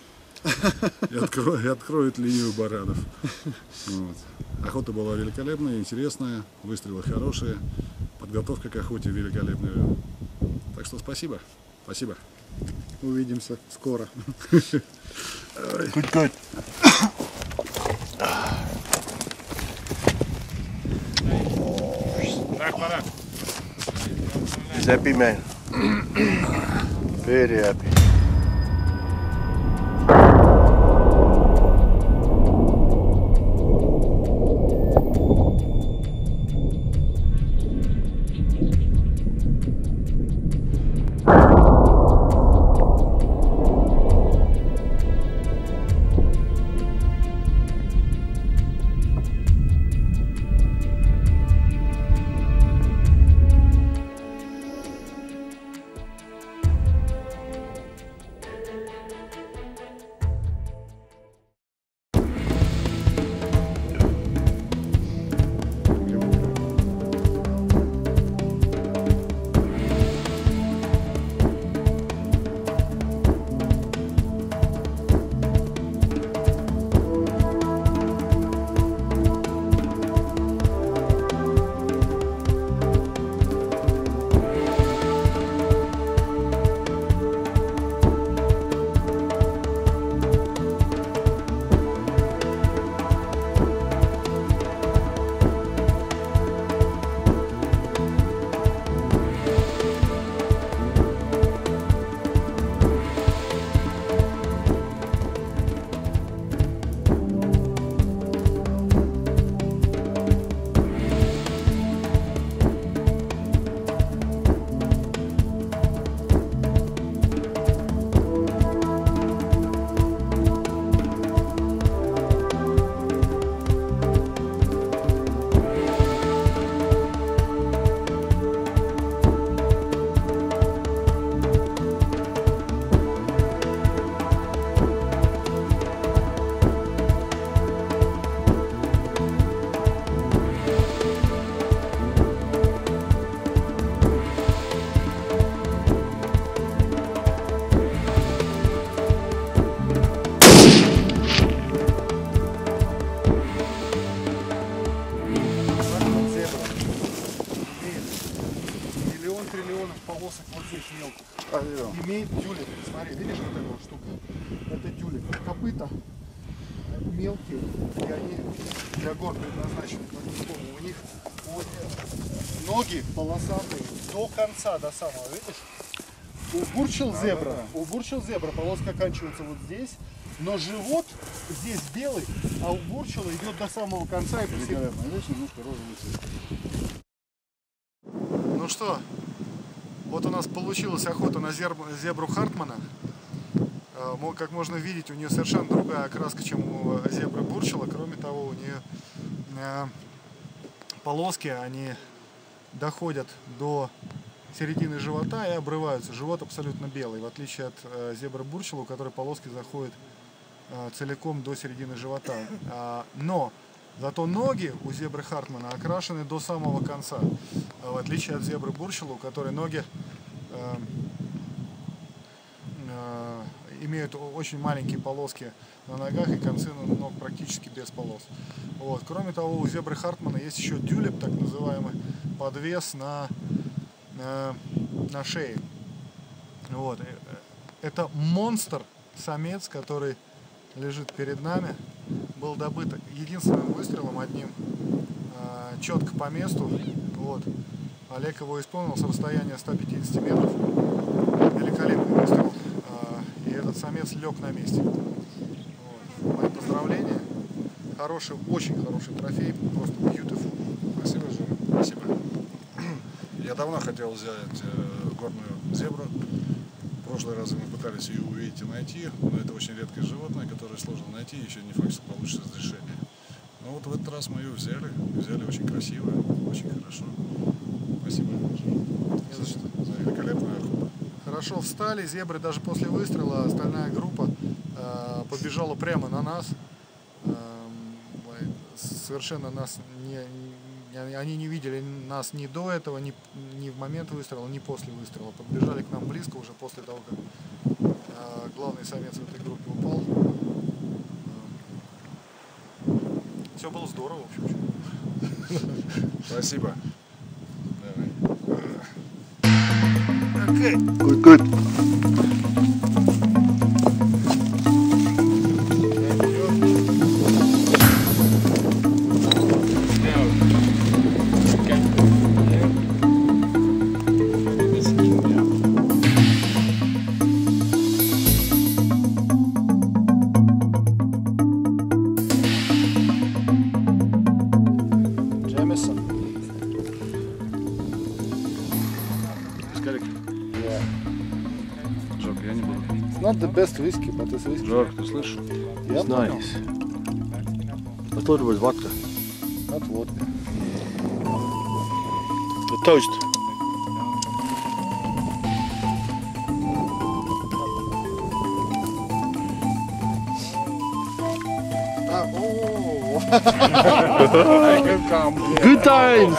Speaker 2: И откроет, и откроет линию баранов. Вот. Охота была великолепная, интересная, выстрелы хорошие, подготовка к охоте великолепная. Так что спасибо. Спасибо.
Speaker 1: Увидимся скоро.
Speaker 4: Good, good. He's happy, man. Very happy.
Speaker 1: До конца, до самого, видишь? У бурчил зебра, у бурчил зебра полоска оканчивается вот здесь, но живот здесь белый, а у бурчила идет до самого конца и посередине. Ну что, вот у нас получилась охота на зебру Хартмана. Э, Как можно видеть, у нее совершенно другая окраска, чем у э, зебры Бурчела. Кроме того, у нее э, полоски, они доходят до середины живота и обрываются. Живот абсолютно белый, в отличие от э, зебры Бурчела, у которой полоски заходят э, целиком до середины живота. А, Но зато ноги у зебры Хартмана окрашены до самого конца, в отличие от зебры Бурчела, у которой ноги э, э, имеют очень маленькие полоски на ногах и концы ног практически без полос. Вот. Кроме того, у зебры Хартмана есть еще дюлеп, так называемый, подвес на, на, на шее. Вот. э, э, Это монстр, самец, который лежит перед нами. Был добыт единственным выстрелом одним э, четко по месту. Вот. Олег его исполнил с расстояния 150 метров. Великолепный выстрел. А, И этот самец лег на месте. Вот. Мои поздравления. Хороший, очень хороший трофей. Просто beautiful.
Speaker 2: Спасибо, Жора. Спасибо. Я давно хотел взять э, горную зебру. В прошлый раз мы пытались ее увидеть и найти, но это очень редкое животное, которое сложно найти, еще не факт, что получится разрешение. Но вот в этот раз мы ее взяли, взяли очень красиво, очень хорошо. Спасибо
Speaker 1: Не за
Speaker 2: за великолепную охоту.
Speaker 1: Хорошо встали, зебры даже после выстрела, остальная группа э, побежала прямо на нас. Ой, совершенно нас не- они не видели нас ни до этого, ни, ни в момент выстрела, ни после выстрела. Подбежали к нам близко уже после того, как э, главный самец в этой группе упал. Все было здорово, в общем.
Speaker 2: Спасибо. Давай.
Speaker 4: Good, good.
Speaker 1: Best whiskey, but it's whiskey.
Speaker 2: Жорк, ты слышишь?
Speaker 1: Я
Speaker 4: It's
Speaker 1: понял.
Speaker 4: nice. I thought it was vodka.
Speaker 1: От водка.
Speaker 4: The toast.
Speaker 1: А, о,
Speaker 4: Good times.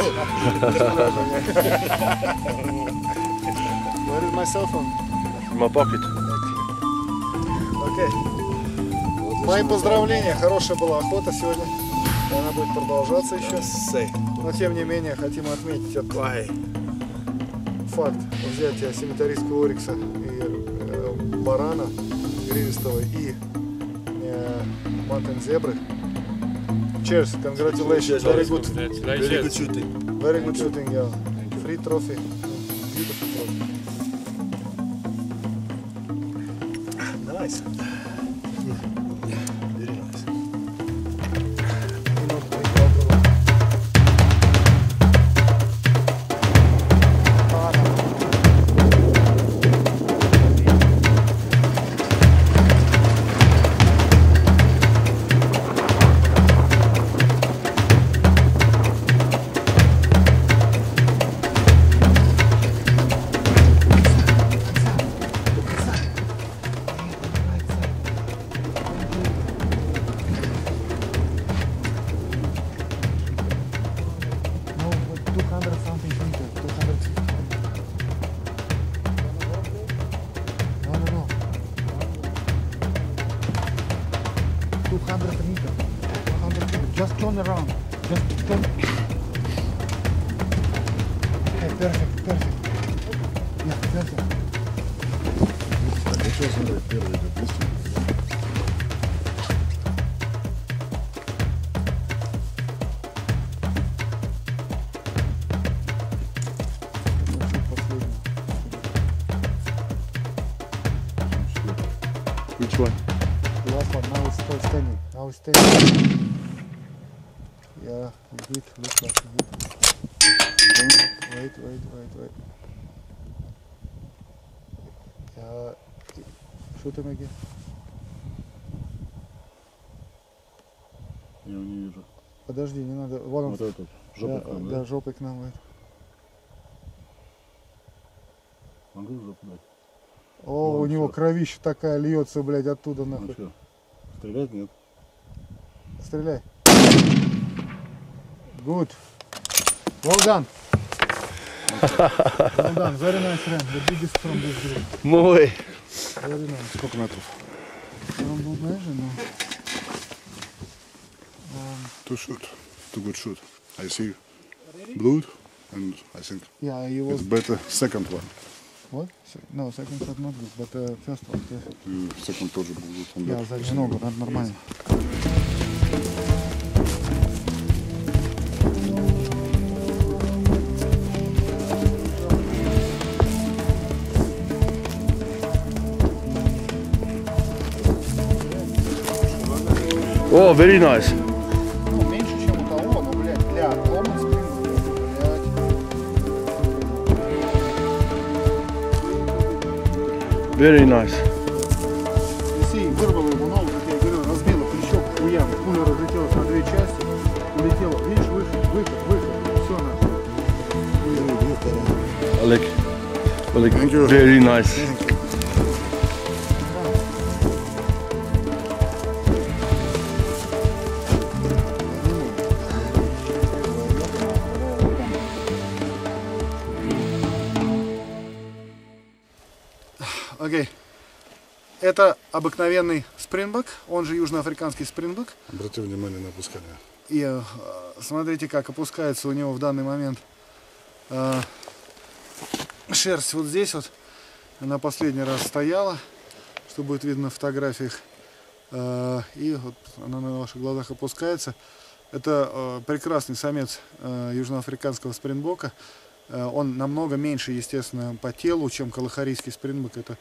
Speaker 1: Where is my cell phone?
Speaker 4: In my pocket.
Speaker 1: Мои поздравления. Хорошая была охота сегодня. Она будет продолжаться еще. Но тем не менее хотим отметить этот факт взятия семитарийского орикса и э, барана гривистого и э, mountain зебры. Cheers, congratulations, very good,
Speaker 8: Very good shooting.
Speaker 1: very good shooting, yeah. Free trophy,
Speaker 2: Вот этот. Жопа
Speaker 1: да,
Speaker 2: к нам,
Speaker 1: да,
Speaker 2: да?
Speaker 1: жопой к нам. вот.
Speaker 2: Могу жопу дать?
Speaker 1: О,
Speaker 2: Вон
Speaker 1: у него
Speaker 2: всё.
Speaker 1: кровища такая льется, блядь, оттуда
Speaker 2: Ну
Speaker 1: нахуй.
Speaker 2: что, стрелять нет?
Speaker 1: Стреляй. Good. Well done. well done. Very nice run. The biggest from this group.
Speaker 4: Muy.
Speaker 1: Very nice.
Speaker 2: Сколько метров?
Speaker 1: Know measure, no.
Speaker 2: To shoot. To good shoot. I see blood and I think
Speaker 1: Yeah, he was...
Speaker 2: it's better second one.
Speaker 1: What? Se- No, second shot not good, but uh, first one, yes.
Speaker 2: И second тоже был good. Он
Speaker 1: Я
Speaker 2: да.
Speaker 1: заднюю ногу, надо нормально.
Speaker 4: Oh, very nice. Very nice.
Speaker 1: Если вырвало ему ногу, как я и говорил, разбило плечо к хуям, пуля разлетелась на две части, улетела, видишь, выход, выход, выход, все.
Speaker 4: Alec,
Speaker 2: Thank you.
Speaker 4: very nice.
Speaker 1: Окей. Это обыкновенный спрингбок, он же южноафриканский спрингбок.
Speaker 2: Обрати внимание на опускание.
Speaker 1: И э, смотрите, как опускается у него в данный момент э, шерсть вот здесь вот. Она последний раз стояла, что будет видно на фотографиях. Э, и вот она на ваших глазах опускается. Это э, прекрасный самец э, южноафриканского спрингбока. Э, он намного меньше, естественно, по телу, чем калахарийский спрингбок. Это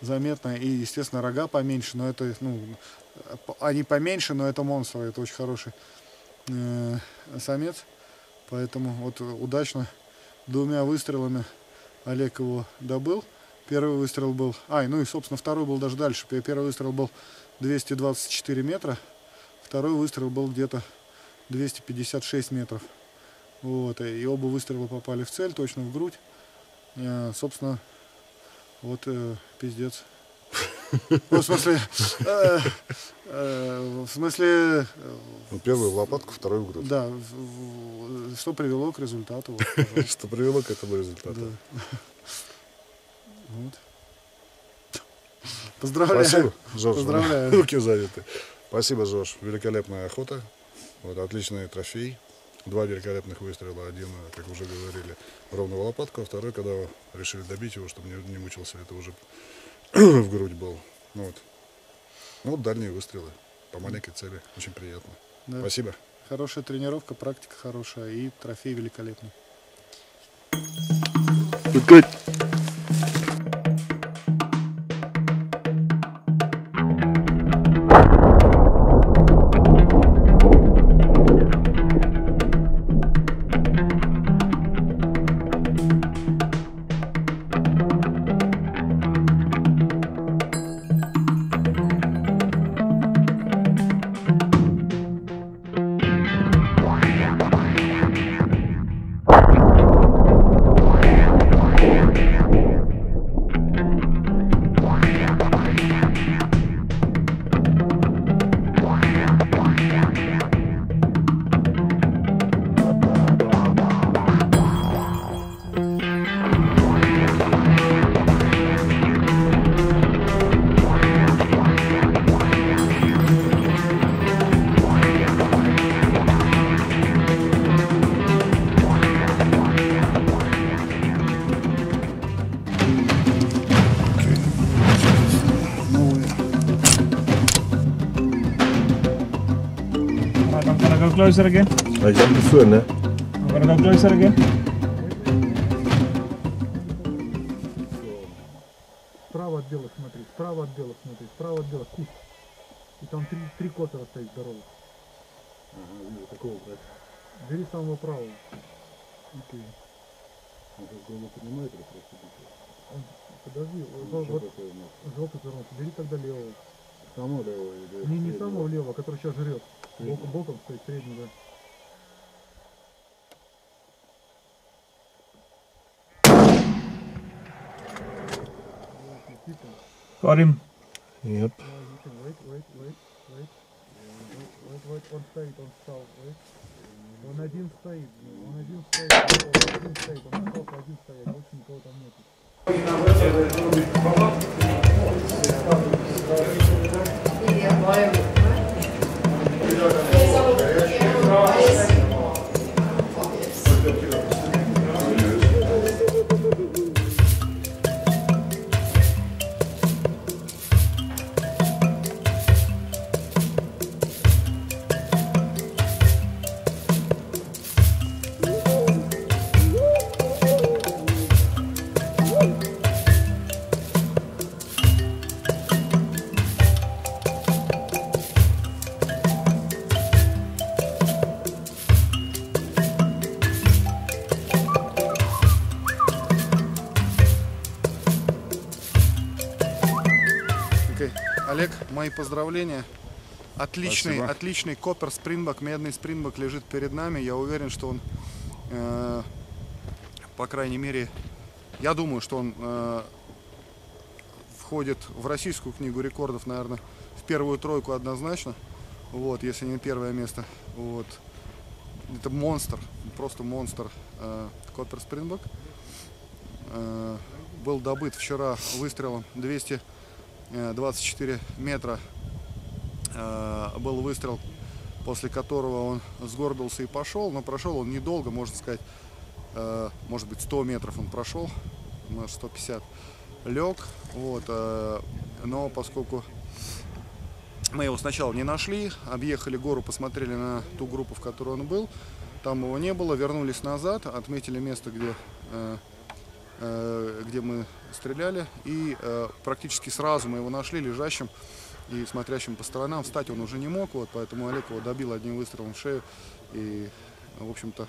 Speaker 1: заметно. И, естественно, рога поменьше, но это, ну, п- они поменьше, но это монстр, это очень хороший э, самец. Поэтому вот удачно двумя выстрелами Олег его добыл. Первый выстрел был... Ай, ну и, собственно, второй был даже дальше. Пе- Первый выстрел был 224 метра. Второй выстрел был где-то 256 метров. Вот, и оба выстрела попали в цель, точно в грудь. Э, собственно, вот э, пиздец. Ну, в смысле, э, э, в смысле, э,
Speaker 2: Ну, первый в лопатку, второй в грудь.
Speaker 1: да, в- в- что привело к результату. вот.
Speaker 2: Что привело к этому результату.
Speaker 1: Да. Вот. Поздравляю.
Speaker 2: Спасибо, Жорж.
Speaker 1: Поздравляю.
Speaker 2: Руки заняты. Спасибо, Жорж. Великолепная охота. Вот, отличный трофей. Два великолепных выстрела. Один, как уже говорили, ровно в лопатку, а второй, когда решили добить его, чтобы не, не мучился, это уже в грудь был. Ну вот. Ну вот дальние выстрелы. По маленькой цели. Очень приятно.
Speaker 1: Да.
Speaker 2: Спасибо.
Speaker 1: Хорошая тренировка, практика хорошая и трофей великолепный.
Speaker 4: Good, good.
Speaker 9: Closer again.
Speaker 4: I jump eh?
Speaker 9: I'm gonna go closer again.
Speaker 1: Мои поздравления. Отличный,
Speaker 2: Спасибо.
Speaker 1: отличный копер спринбок, медный спринбок лежит перед нами. Я уверен, что он, э, по крайней мере, я думаю, что он э, входит в российскую книгу рекордов, наверное, в первую тройку однозначно. Вот, если не первое место. Вот. Это монстр, просто монстр э, копер спринбок. Э, был добыт вчера выстрелом 224 метра. Э, был выстрел, после которого он сгорбился и пошел, но прошел он недолго, можно сказать, э, может быть 100 метров он прошел, может 150, лег, вот, э, но поскольку мы его сначала не нашли, объехали гору, посмотрели на ту группу, в которой он был, там его не было, вернулись назад, отметили место, где, э, э, где мы стреляли, и э, практически сразу мы его нашли лежащим и смотрящим по сторонам. Встать он уже не мог, вот, поэтому Олег его добил одним выстрелом в шею, и, в общем-то,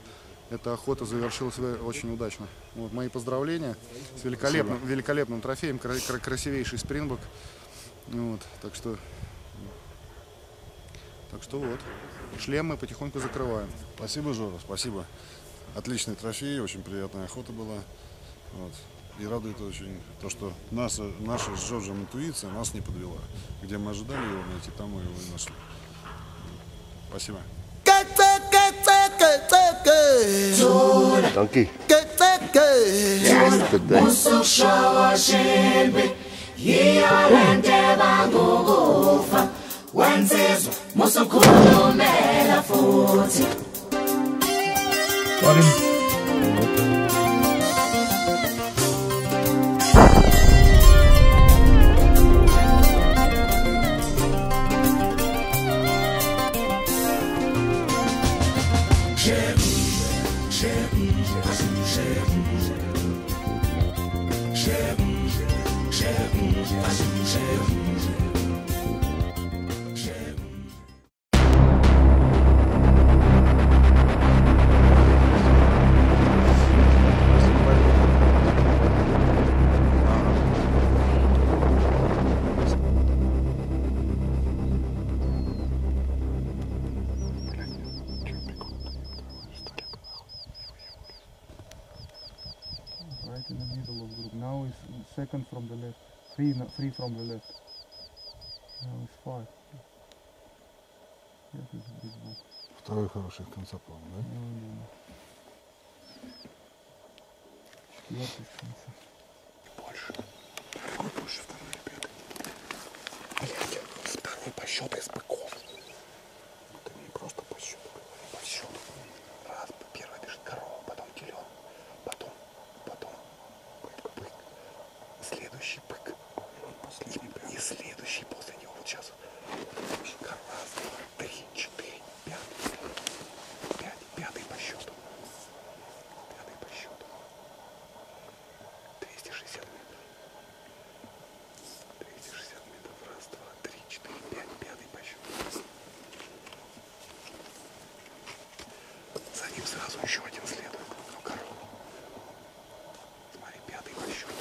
Speaker 1: эта охота завершилась очень удачно. Вот, мои поздравления с великолепным, великолепным трофеем, кра- кра- красивейший спринбок. Вот, так что, так что вот, шлем мы потихоньку закрываем.
Speaker 2: Спасибо, Жора, спасибо. Отличный трофей, очень приятная охота была. Вот. И радует очень то, что наша, наша с Джорджем интуиция нас не подвела. Где мы ожидали его найти, там мы его и нашли. Спасибо.
Speaker 4: Dankie.
Speaker 9: Karim.
Speaker 1: Second from the left. Three, three from the left. Now is five. Yes, it's a big bull.
Speaker 2: Второй хороший в конце, по-моему, да?
Speaker 1: No, no, no. Четвертый в конце.
Speaker 4: Больше. Какой больше второй, ребята? Блядь, второй по счету из быков. Это не просто по счету, говорю, по счету. Раз, первый бежит корова, потом телен, потом, потом бык, бык. Следующий бык. И, и следующий после него. Вот сейчас. Раз, два, три, четыре, пятый. Пять, пятый по счету. Пятый по счету. 260 метров. 260 метров. Раз, два, три, четыре, пять. Пятый по счету. За ним сразу еще один следует. Ну, корова. Смотри, пятый по счету.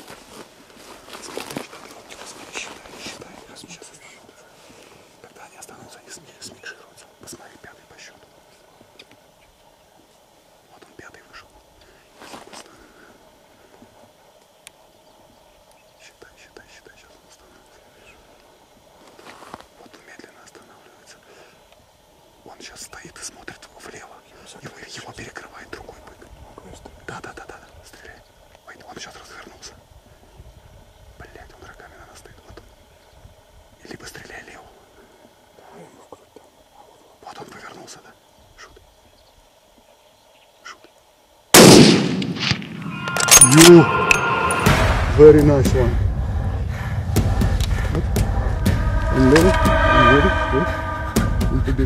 Speaker 4: Смотри, что ты вот смотри, считай, считай. Сейчас, сейчас остановится. Когда они останутся, они сми- смикшируются. Посмотри, пятый по счету. Вот он пятый вышел. С другой стороны. Считай, считай, считай, сейчас он остановится. Вот он медленно останавливается. Он сейчас стоит и смотрит влево. Его, его перекрывает другой бык. Да, да, да, да, да. Стреляй. Ой, он сейчас развернулся. Блять, он рогами на нас стоит. Вот он. Либо стреляй лево. Вот он повернулся, да? Шут. Шут.
Speaker 1: You. Very nice one.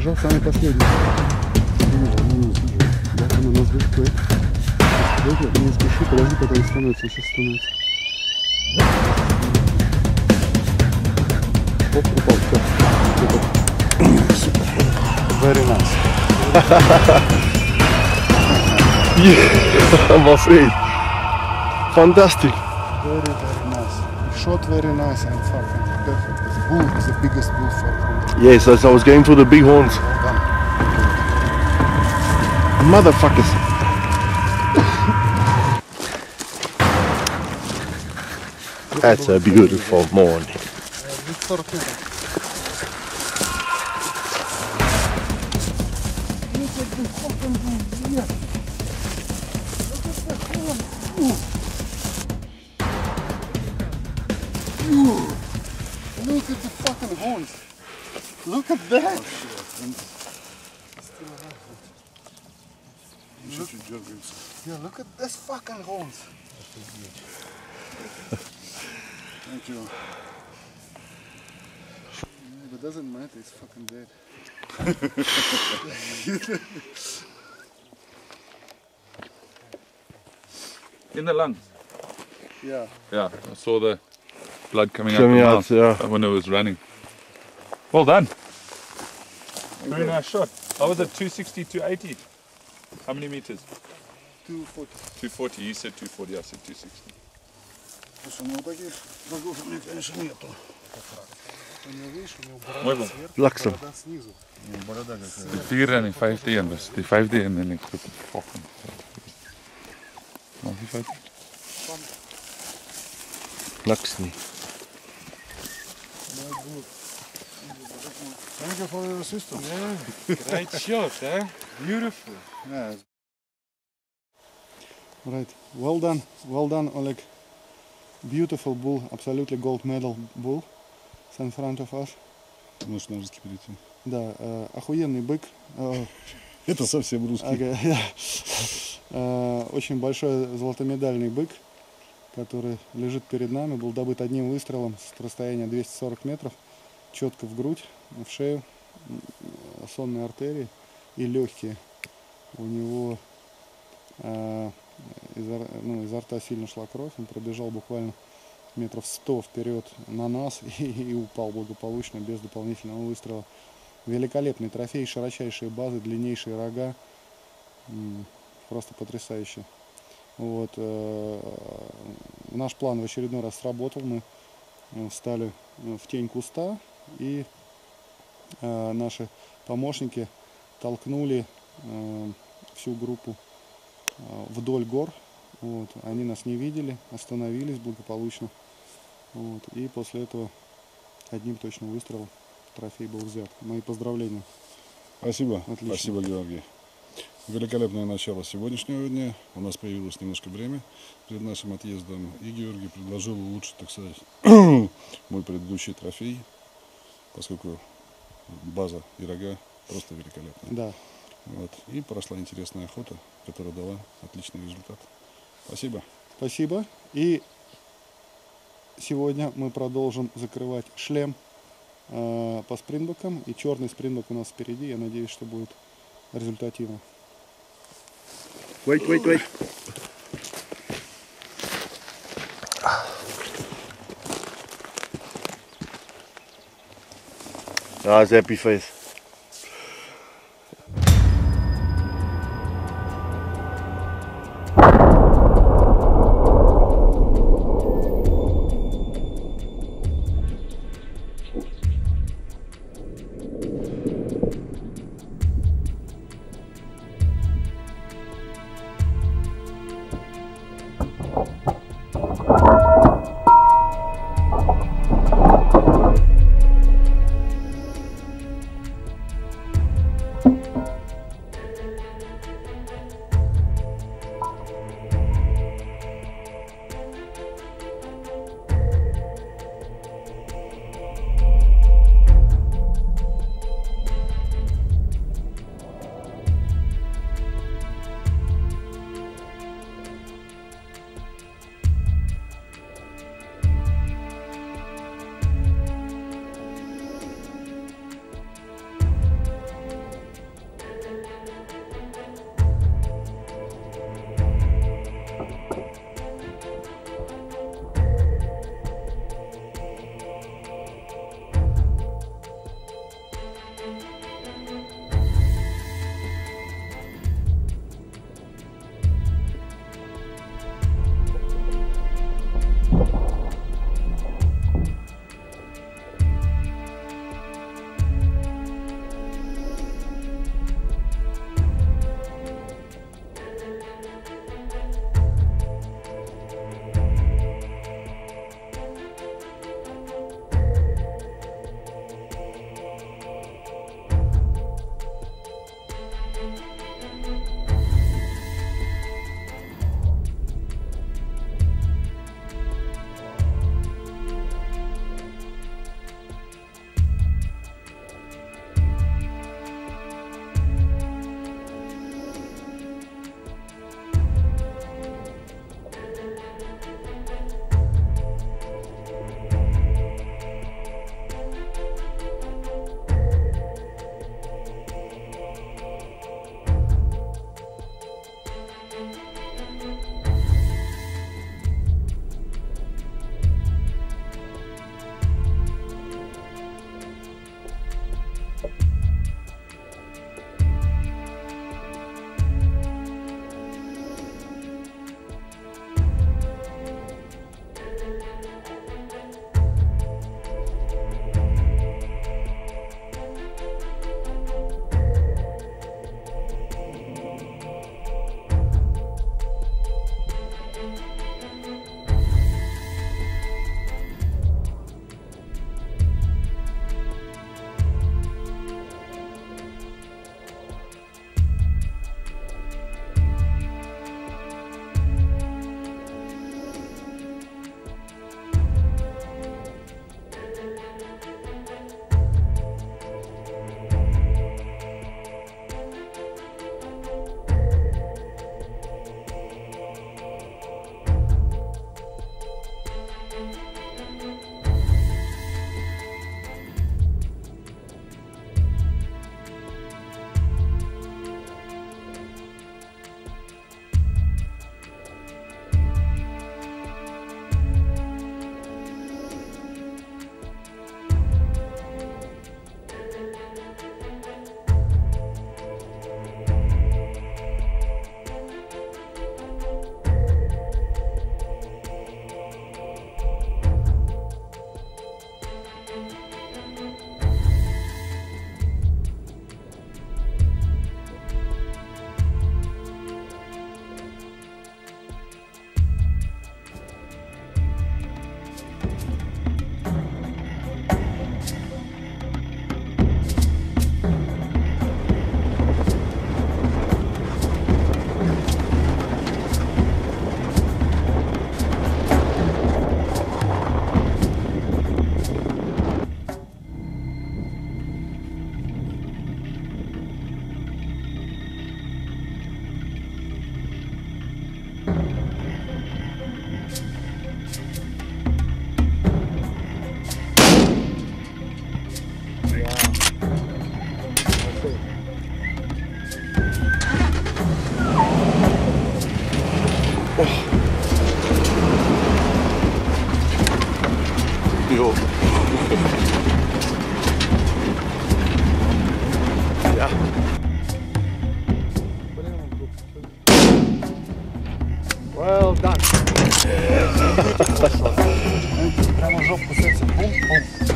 Speaker 1: Побежал самый последний. Не, не, не, не. Да, он у нас. Подожди, не спеши, подожди, пока он становится, сейчас становится. Оп, упал, все. Very nice.
Speaker 4: Обалдеть. Fantastic.
Speaker 1: Very, very nice. Shot very nice and fucking perfect.
Speaker 4: bull the biggest bull for
Speaker 10: Yes, as I was going for the big horns.
Speaker 4: done.
Speaker 10: Motherfuckers. That's a beautiful morning.
Speaker 4: Yeah. Yeah,
Speaker 11: I saw the blood coming,
Speaker 10: Coming
Speaker 11: out
Speaker 10: out,
Speaker 11: the mouth
Speaker 10: yeah.
Speaker 11: when it was running. Well done. Very nice shot. I was at 260, 280. How many meters?
Speaker 4: 240.
Speaker 11: 240. You said 240, I said 260.
Speaker 4: Слушай, ну таких врагов у меня, конечно, нету. У него, видишь, у него борода
Speaker 11: Mooi man.
Speaker 4: сверху,
Speaker 10: Blaksem.
Speaker 4: борода снизу.
Speaker 2: Борода какая.
Speaker 11: Die vierde en die vijfde een was. Die vijfde een en ik goed. Fucking. Maar die vijfde.
Speaker 10: Laxni.
Speaker 4: Thank you for your assistance.
Speaker 3: Great shot, eh? Beautiful.
Speaker 4: Yeah.
Speaker 1: Right. Well done. Well done, Oleg. Beautiful bull. Absolutely gold medal bull. It's in front of us.
Speaker 2: Можешь на русский перейти.
Speaker 1: Да, э, охуенный бык. Э,
Speaker 2: Это совсем русский.
Speaker 1: ага, да. Э, Очень большой золотомедальный бык, который лежит перед нами, был добыт одним выстрелом с расстояния 240 метров, четко в грудь, в шею, сонные артерии и легкие. У него э, изо, р- ну, изо рта сильно шла кровь, он пробежал буквально метров 100 вперед на нас и, и упал благополучно без дополнительного выстрела. Великолепный трофей, широчайшие базы, длиннейшие рога. Просто потрясающе. Вот. э, Наш план в очередной раз сработал. Мы э, встали э, в тень куста и наши помощники толкнули всю группу вдоль гор. Вот. Они нас не видели, остановились благополучно. Вот. И после этого одним точным выстрелом трофей был взят. Мои поздравления.
Speaker 2: Спасибо.
Speaker 1: Отлично.
Speaker 2: Спасибо, Георгий. Великолепное начало сегодняшнего дня. У нас появилось немножко время перед нашим отъездом. И Георгий предложил улучшить, так сказать, мой предыдущий трофей, поскольку база и рога просто великолепные.
Speaker 1: Да.
Speaker 2: Вот. И прошла интересная охота, которая дала отличный результат. Спасибо.
Speaker 1: Спасибо. И сегодня мы продолжим закрывать шлем э, по спринтбокам. И черный спринтбок у нас впереди. Я надеюсь, что будет результативно.
Speaker 10: Wait, wait, wait. Ah, happy face.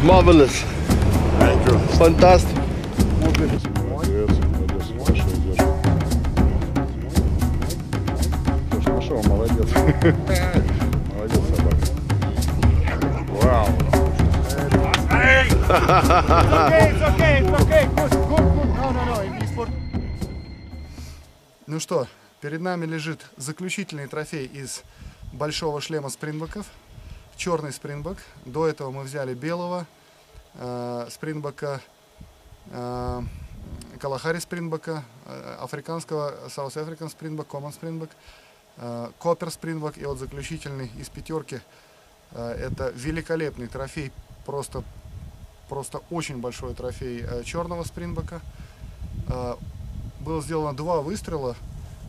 Speaker 10: Marvelous.
Speaker 2: Thank you.
Speaker 10: Fantastic.
Speaker 2: Пошел, молодец. Молодец, собака. Вау.
Speaker 1: Ну что, перед нами лежит заключительный трофей из большого шлема спринбоков. Черный спринбок. До этого мы взяли белого э, спринбока, э, Калахари спринбока, э, африканского South African спринбок, Common э, Копер спринбок и вот заключительный из пятерки. Это великолепный трофей, просто, просто очень большой трофей черного спринбока. Было сделано два выстрела.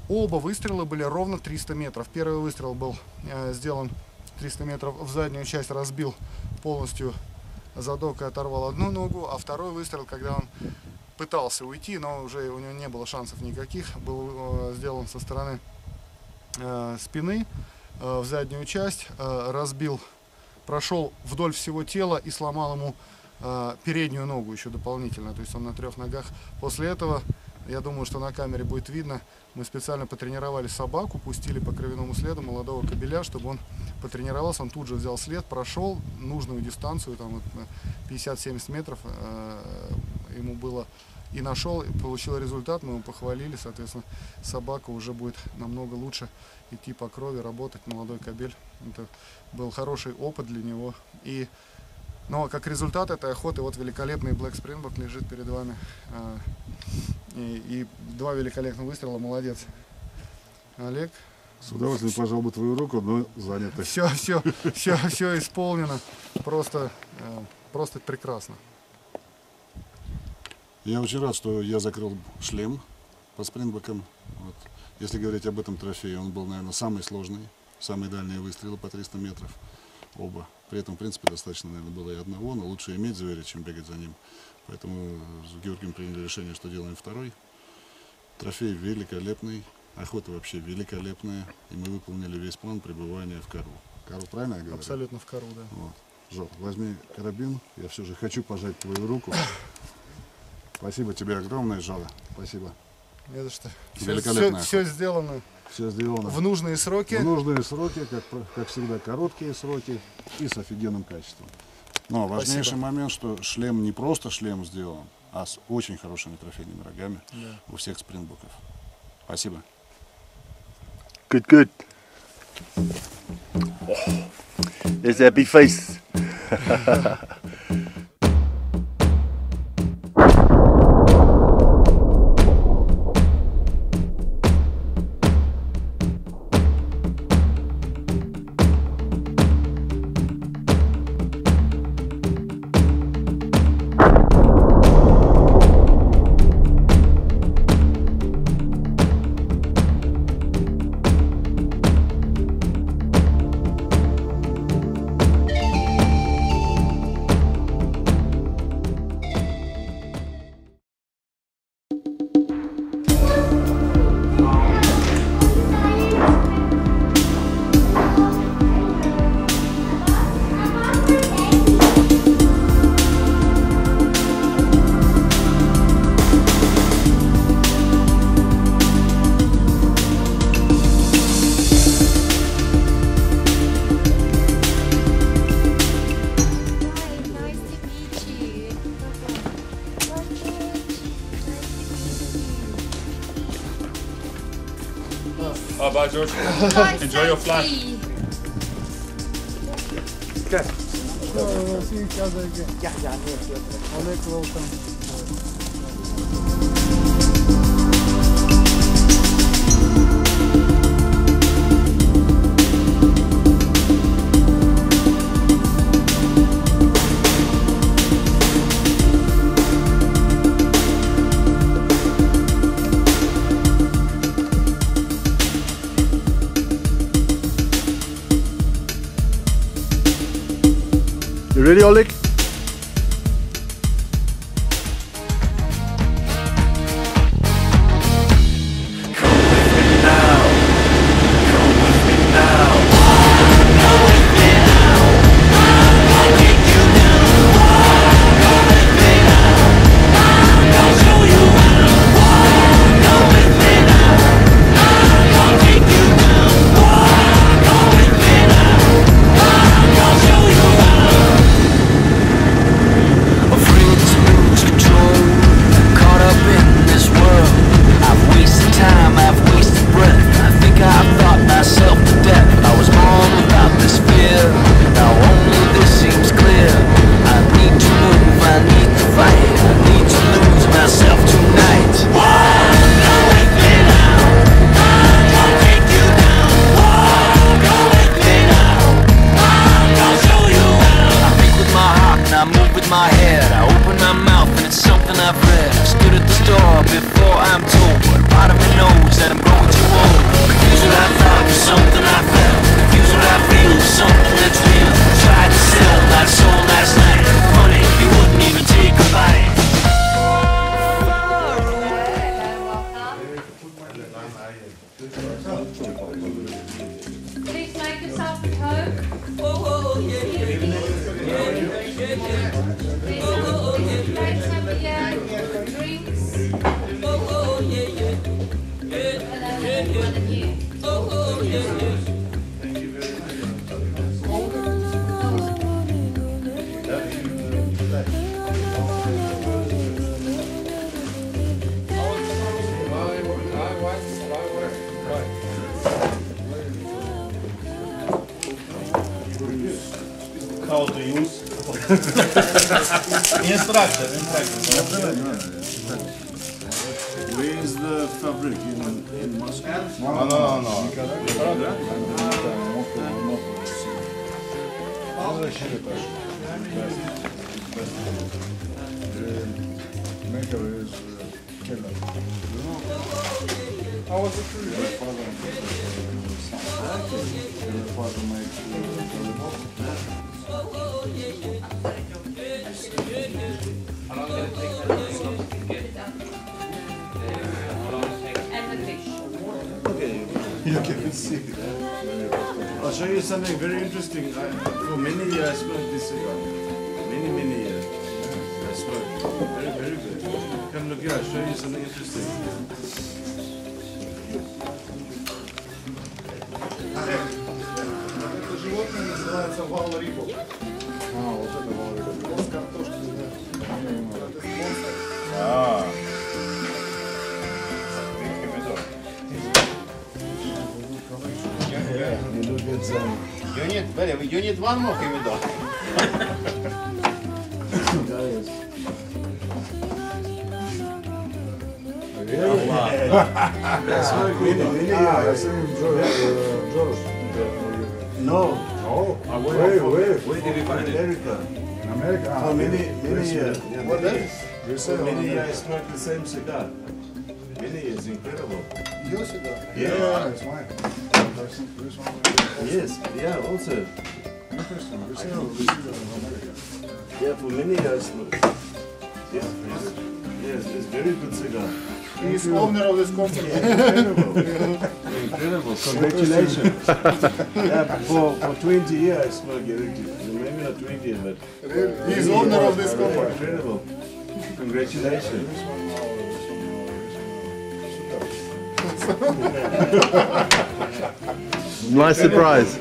Speaker 1: Оба выстрела были ровно 300 метров. Первый выстрел был сделан 300 метров в заднюю часть, разбил полностью задок и оторвал одну ногу, а второй выстрел, когда он пытался уйти, но уже у него не было шансов никаких, был э, сделан со стороны э, спины э, в заднюю часть, разбил, прошел вдоль всего тела и сломал ему переднюю ногу еще дополнительно, то есть он на трех ногах. После этого я думаю, что на камере будет видно. Мы специально потренировали собаку, пустили по кровяному следу молодого кобеля, чтобы он потренировался. Он тут же взял след, прошел нужную дистанцию, там вот, на 50-70 метров э, ему было и нашел, получил результат, мы его похвалили, соответственно, собака уже будет намного лучше идти по крови, работать, молодой кобель. Это был хороший опыт для него. И, но как результат этой охоты, вот великолепный Black Springbok лежит перед вами. э, и, и два великолепных выстрела, молодец. Олег,
Speaker 2: С удовольствием пожал бы твою руку, но занято.
Speaker 1: все, все, все, все исполнено. Просто, э, просто прекрасно.
Speaker 2: Я очень рад, что я закрыл шлем по спринтбокам. Вот. Если говорить об этом трофее, он был, наверное, самый сложный. Самые дальние выстрелы по 300 метров. Оба. При этом, в принципе, достаточно, наверное, было и одного, но лучше иметь зверя, чем бегать за ним. Поэтому с Георгием приняли решение, что делаем второй. Трофей великолепный, охота вообще великолепная. И мы выполнили весь план пребывания в Кару. Кару, правильно я говорю?
Speaker 1: Абсолютно в кору, да.
Speaker 2: Вот. Жор, возьми карабин. Я все же хочу пожать твою руку. Спасибо тебе огромное, Жора. Спасибо.
Speaker 1: Не за что. Все,
Speaker 2: Великолепная
Speaker 1: все сделано
Speaker 2: Все сделано.
Speaker 1: в нужные сроки.
Speaker 2: В нужные сроки, как, как всегда, короткие сроки и с офигенным качеством. Но важнейший
Speaker 1: Спасибо.
Speaker 2: момент, что шлем не просто шлем сделан, а с очень хорошими трофейными рогами
Speaker 1: Да.
Speaker 2: у всех спринтбуков. Спасибо.
Speaker 10: Good, good. There's happy face.
Speaker 8: for, for 20 years, no, cigarettes. Maybe not 20, but.
Speaker 1: Really? He's owner of this company.
Speaker 8: Incredible. Congratulations.
Speaker 10: nice surprise.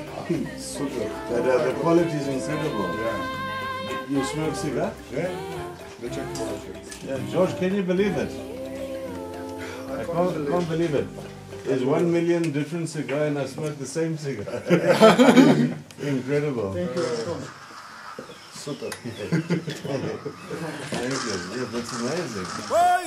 Speaker 8: Super. But, uh, the quality is incredible.
Speaker 4: Yeah.
Speaker 8: You smoke cigar?
Speaker 4: Yeah. The
Speaker 8: Yeah, George, can you believe it? I can't, I can't believe it. There's one million different cigar and I smoke the same cigar. Incredible.
Speaker 1: Thank you.
Speaker 4: Super.
Speaker 8: Thank you. Yeah, that's amazing.
Speaker 12: Oh,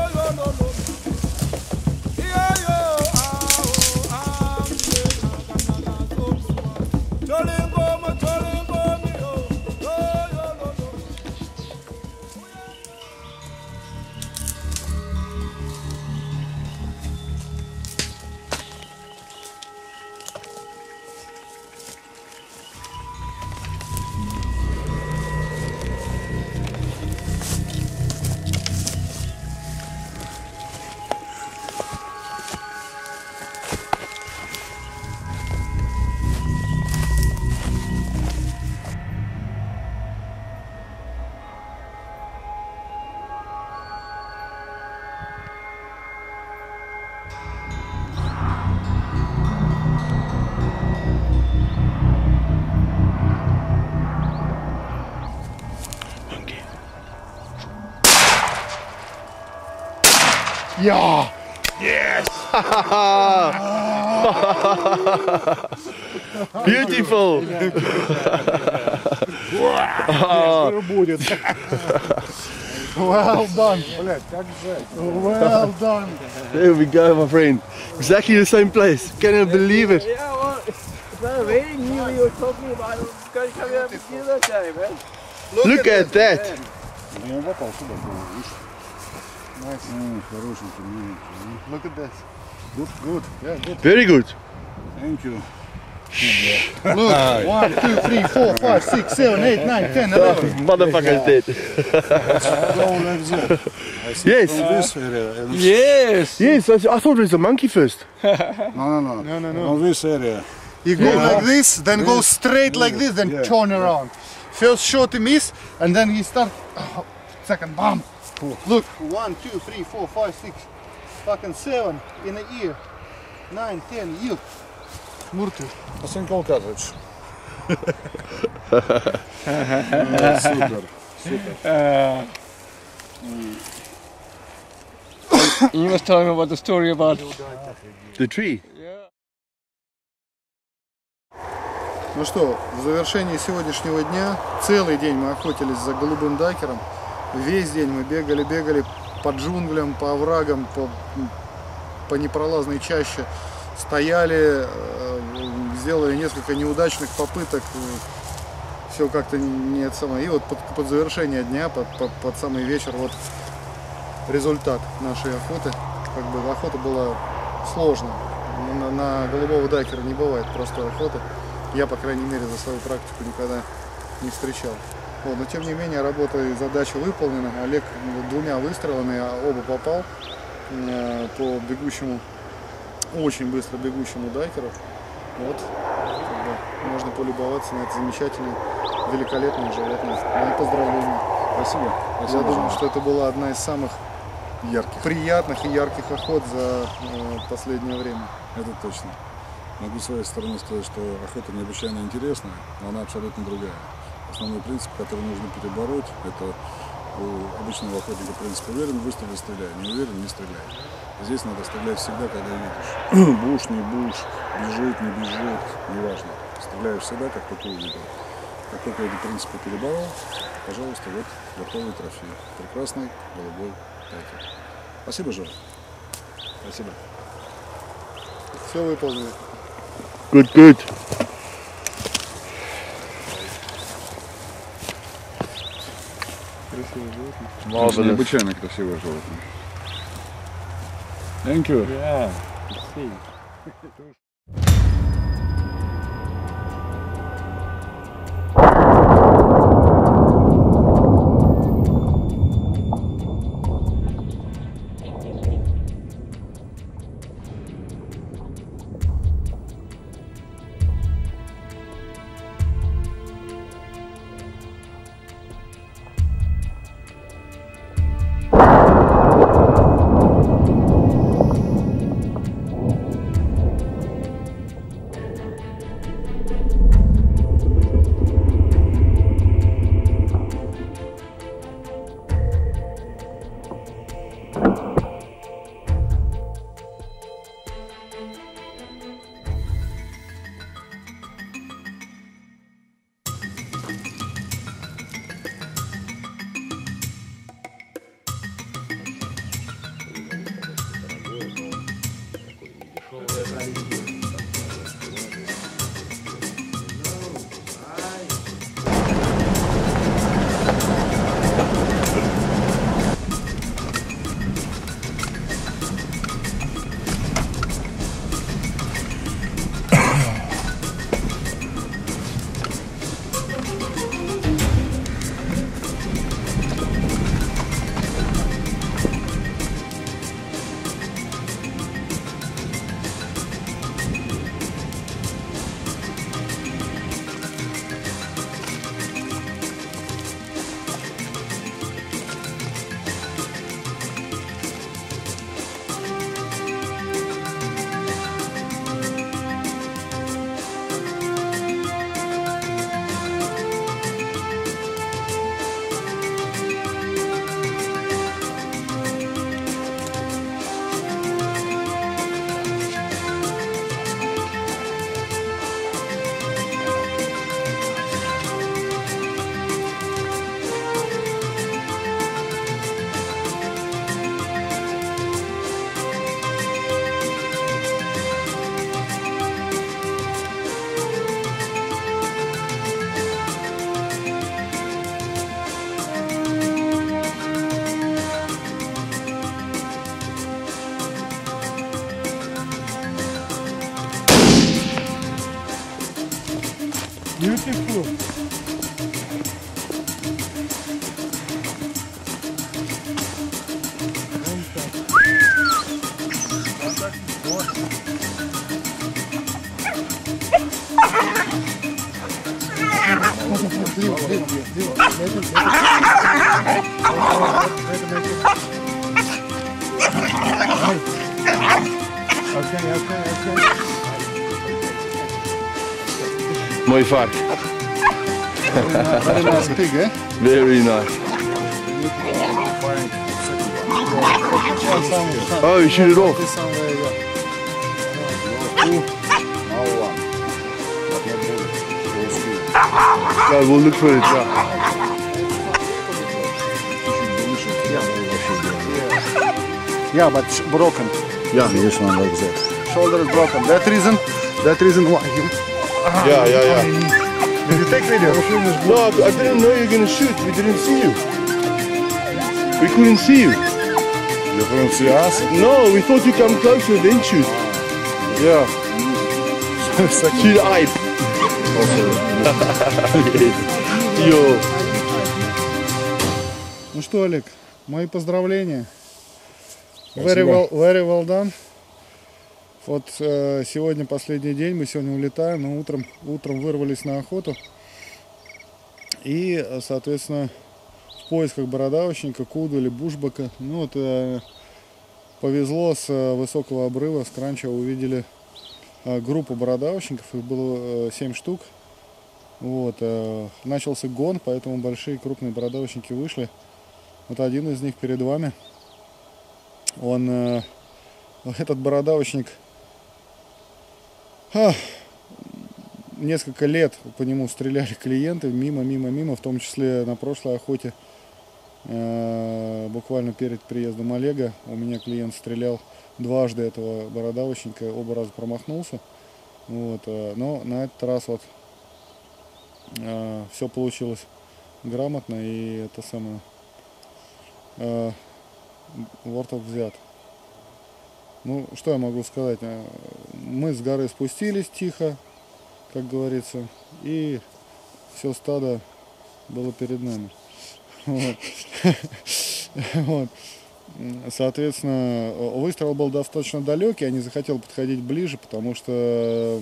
Speaker 1: Yeah.
Speaker 10: Yes. Beautiful.
Speaker 1: Скоро будет. Well done. Well done.
Speaker 10: There we go, my friend. Exactly the same place. Can't believe it.
Speaker 5: Yeah, well, it's not raining here. You were talking about going to come here with you that day, man.
Speaker 10: Look at that.
Speaker 1: Nice.
Speaker 2: Mm.
Speaker 1: Look at this.
Speaker 2: Good, good. Yeah, good.
Speaker 10: Very good.
Speaker 2: Thank you.
Speaker 1: Look, one, two, three, four, five, six, seven, eight, nine, ten, eleven.
Speaker 10: Motherfucker dead. Yes. yes. Yes. I thought it was a monkey first.
Speaker 2: no, no, no.
Speaker 1: No, no, no.
Speaker 2: On this area.
Speaker 1: You go
Speaker 2: yeah.
Speaker 1: like this, then this. go straight like this, then
Speaker 2: yeah.
Speaker 1: turn around. First shot he miss, and then he start. Oh, second, bump. Bomb. Look, one, two, three, four, five, six, fucking seven in a ear, nine, ten. You,
Speaker 2: single cartridge. Yeah, super. Super.
Speaker 5: You must tell him about the story about
Speaker 10: The tree.
Speaker 1: Ну что, в завершении сегодняшнего дня целый день мы охотились за голубым дакером. Весь день мы бегали, бегали по джунглям, по оврагам, по, по непролазной чаще. Стояли, э, сделали несколько неудачных попыток. Все как-то не это самое. И вот под, под завершение дня, под, под, под самый вечер, вот результат нашей охоты. Как бы охота была сложная. На, на голубого дакера не бывает просто охоты. Я, по крайней мере, за свою практику никогда не встречал. Вот, но тем не менее, работа и задача выполнена. Олег ну, двумя выстрелами, а оба попал э, по бегущему, очень быстро бегущему дайкеру. Вот, как бы, можно полюбоваться на это замечательное, великолепное животное. Мои поздравления.
Speaker 2: Спасибо.
Speaker 1: Я
Speaker 2: Спасибо,
Speaker 1: думаю,
Speaker 2: Жан.
Speaker 1: что это была одна из самых
Speaker 2: Ярких.
Speaker 1: приятных и ярких охот за э, последнее время.
Speaker 2: Это точно. Могу с своей стороны сказать, что охота необычайно интересная, но она абсолютно другая. Основной принцип, который нужно перебороть, это у обычного охотника принцип уверен, выстрели стреляй, не уверен, не стреляй. Здесь надо стрелять всегда, когда видишь. Буш, не буш, бежит, не бежит, неважно. Стреляешь всегда, как только увидел. Как только эти принципы переборол, пожалуйста, вот готовый трофей. Прекрасный голубой тайкер. Спасибо, Жора. Спасибо.
Speaker 1: Все выполнили.
Speaker 10: Good, good.
Speaker 1: Красивое животное.
Speaker 2: Необычайно красивое животное. Thank you.
Speaker 5: Yeah.
Speaker 10: Shoot it off. Yeah, we'll look for it, yeah.
Speaker 1: Yeah, but broken.
Speaker 2: Yeah, this one like that.
Speaker 1: Shoulder is broken. That reason, that reason why you.
Speaker 10: Yeah, yeah, yeah.
Speaker 1: Did you take video?
Speaker 10: No, I I didn't know you were gonna shoot. We didn't see you. We couldn't see you.
Speaker 2: You couldn't see us?
Speaker 10: No, we thought you come closer then shoot. Yeah. shoot eye. Yo.
Speaker 1: Ну что, Олег, мои поздравления. Very well, very well done. Вот э, сегодня последний день, мы сегодня улетаем, но утром, утром вырвались на охоту. И, э, соответственно, поисках бородавочника, куду или бушбака. Ну вот э, повезло с э, высокого обрыва, с кранча увидели э, группу бородавочников, их было 7 штук. Вот, э, начался гон, поэтому большие крупные бородавочники вышли. Вот один из них перед вами. Он, э, этот бородавочник, а, несколько лет по нему стреляли клиенты, мимо, мимо, мимо, в том числе на прошлой охоте, э, буквально перед приездом Олега, у меня клиент стрелял дважды этого бородавочника, оба раза промахнулся. Вот, э, но на этот раз вот все получилось грамотно и это самое э, Вортов взят. Ну, что я могу сказать? Э, Мы с горы спустились тихо, как говорится, и все стадо было перед нами. Вот. Соответственно, выстрел был достаточно далекий, я не захотел подходить ближе, потому что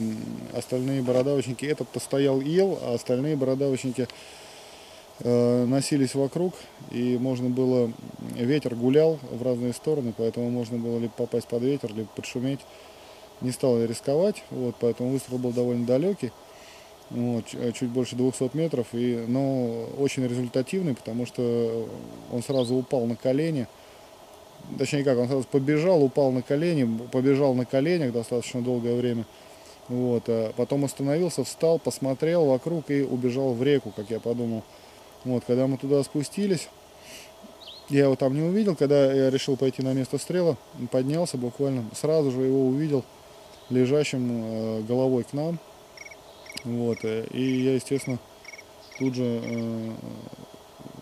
Speaker 1: остальные бородавочники, этот-то стоял и ел, а остальные бородавочники э, носились вокруг, и можно было, ветер гулял в разные стороны, поэтому можно было либо попасть под ветер, либо подшуметь. Не стал я рисковать, вот, поэтому выстрел был довольно далекий, вот, ч- чуть больше 200 метров, и, но очень результативный, потому что он сразу упал на колени, точнее как, он сразу побежал, упал на колени, побежал на коленях достаточно долгое время, вот, а потом остановился, встал, посмотрел вокруг и убежал в реку, как я подумал. Вот, когда мы туда спустились, я его там не увидел, когда я решил пойти на место стрела, поднялся буквально, сразу же его увидел лежащим э, головой к нам. Вот, э, и я, естественно, тут же э,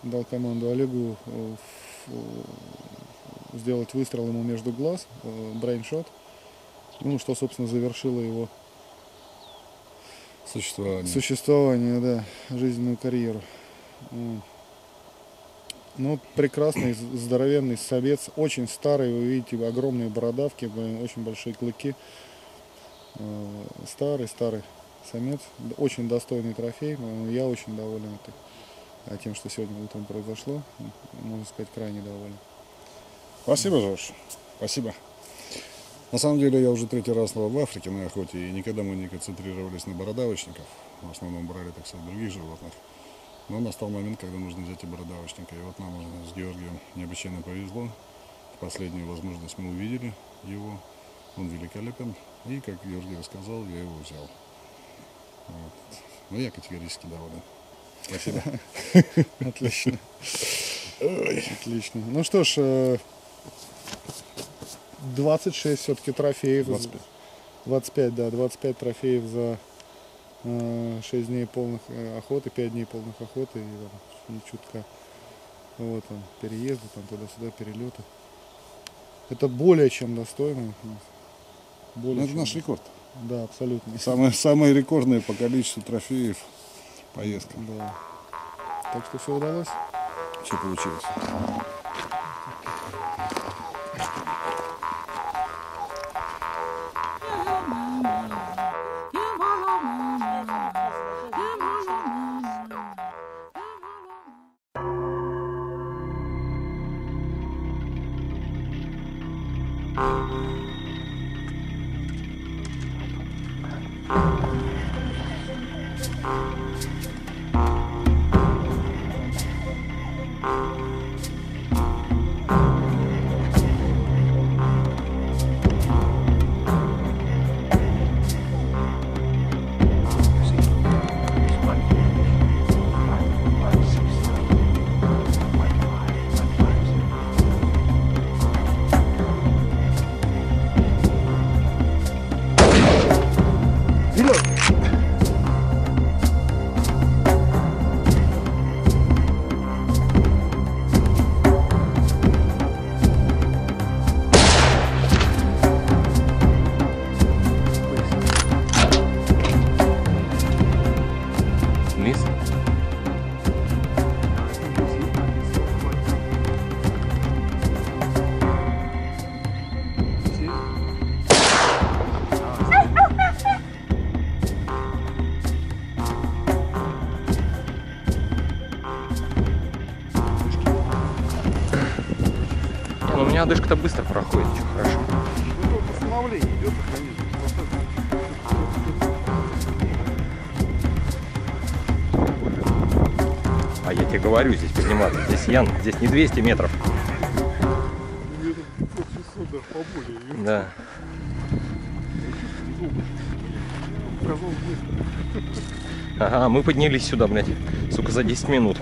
Speaker 1: дал команду Олегу э, э, сделать выстрел ему между глаз, э, брейншот, ну, что, собственно, завершило его
Speaker 2: Существование.
Speaker 1: существование, да, жизненную карьеру. Ну, прекрасный, здоровенный совец, очень старый, вы видите, огромные бородавки, очень большие клыки. Старый, старый самец, очень достойный трофей, я очень доволен а, тем, что сегодня утром произошло, можно сказать, крайне доволен.
Speaker 2: Спасибо, Жош. Спасибо. На самом деле я уже третий раз в Африке на охоте, и никогда мы не концентрировались на бородавочников. В основном брали, так сказать, других животных. Но настал момент, когда нужно взять и бородавочника. И вот нам с Георгием необычайно повезло. Последнюю возможность мы увидели его. Он великолепен. И, как Георгий рассказал, я его взял. Вот. Но я категорически доволен. Спасибо.
Speaker 1: Отлично. Отлично. Ну что ж, э, 26 все-таки трофеев.
Speaker 2: 25.
Speaker 1: 25, да, 25 трофеев за 6 дней полных э, охоты, 5 дней полных охоты и не чутка. Вот там, переезды, там туда-сюда, перелеты. Это более чем достойно. Более
Speaker 2: Ну, это
Speaker 1: чем-
Speaker 2: наш рекорд.
Speaker 1: Да, абсолютно.
Speaker 2: Самое, самое рекордное по количеству трофеев поездка.
Speaker 3: Да. Так что все удалось?
Speaker 2: Все получилось.
Speaker 13: Одышка-то быстро проходит, хорошо.
Speaker 3: Ну, восстановление идет.
Speaker 13: А я тебе говорю, здесь подниматься. Здесь Ян, здесь не 200 метров.
Speaker 3: Где-то 500 даже поболее.
Speaker 13: Да. Ага, мы поднялись сюда, блядь, сука, за 10 минут.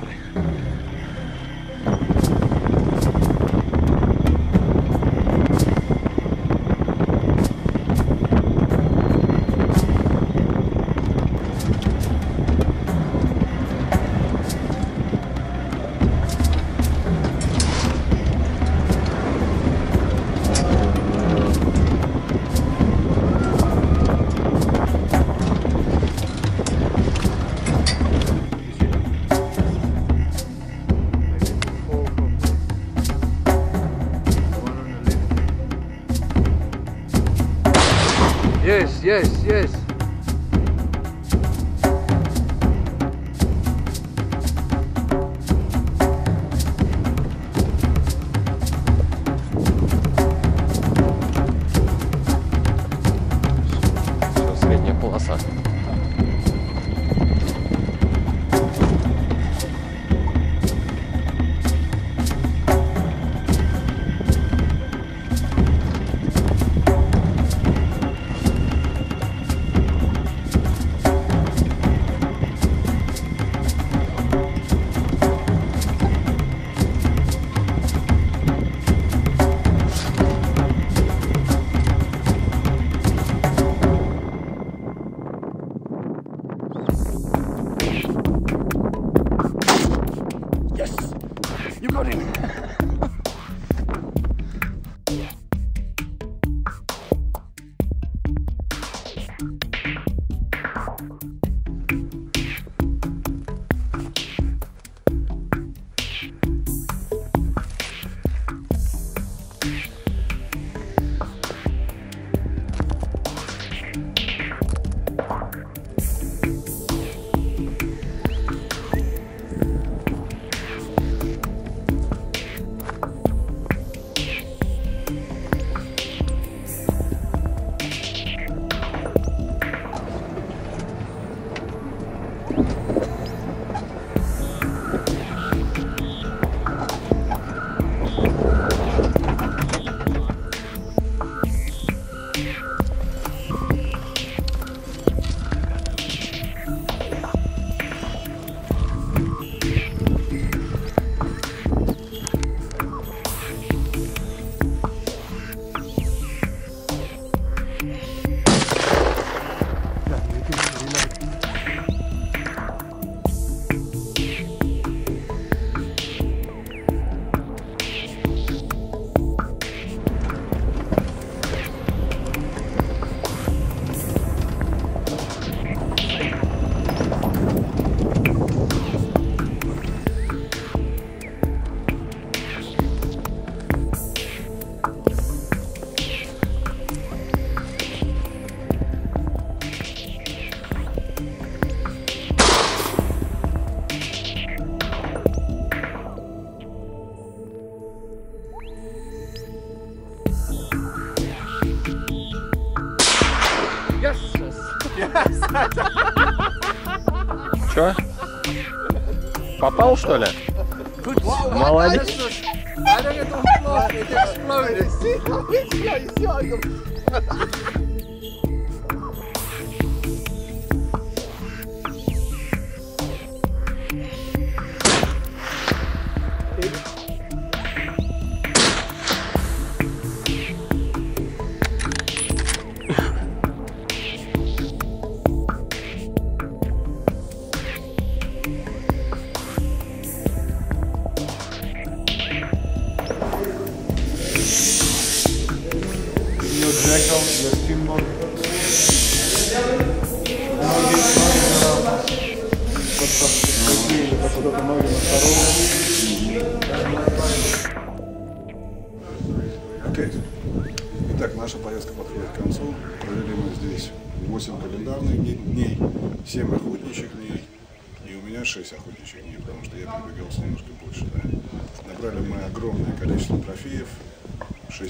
Speaker 13: Попал, что ли?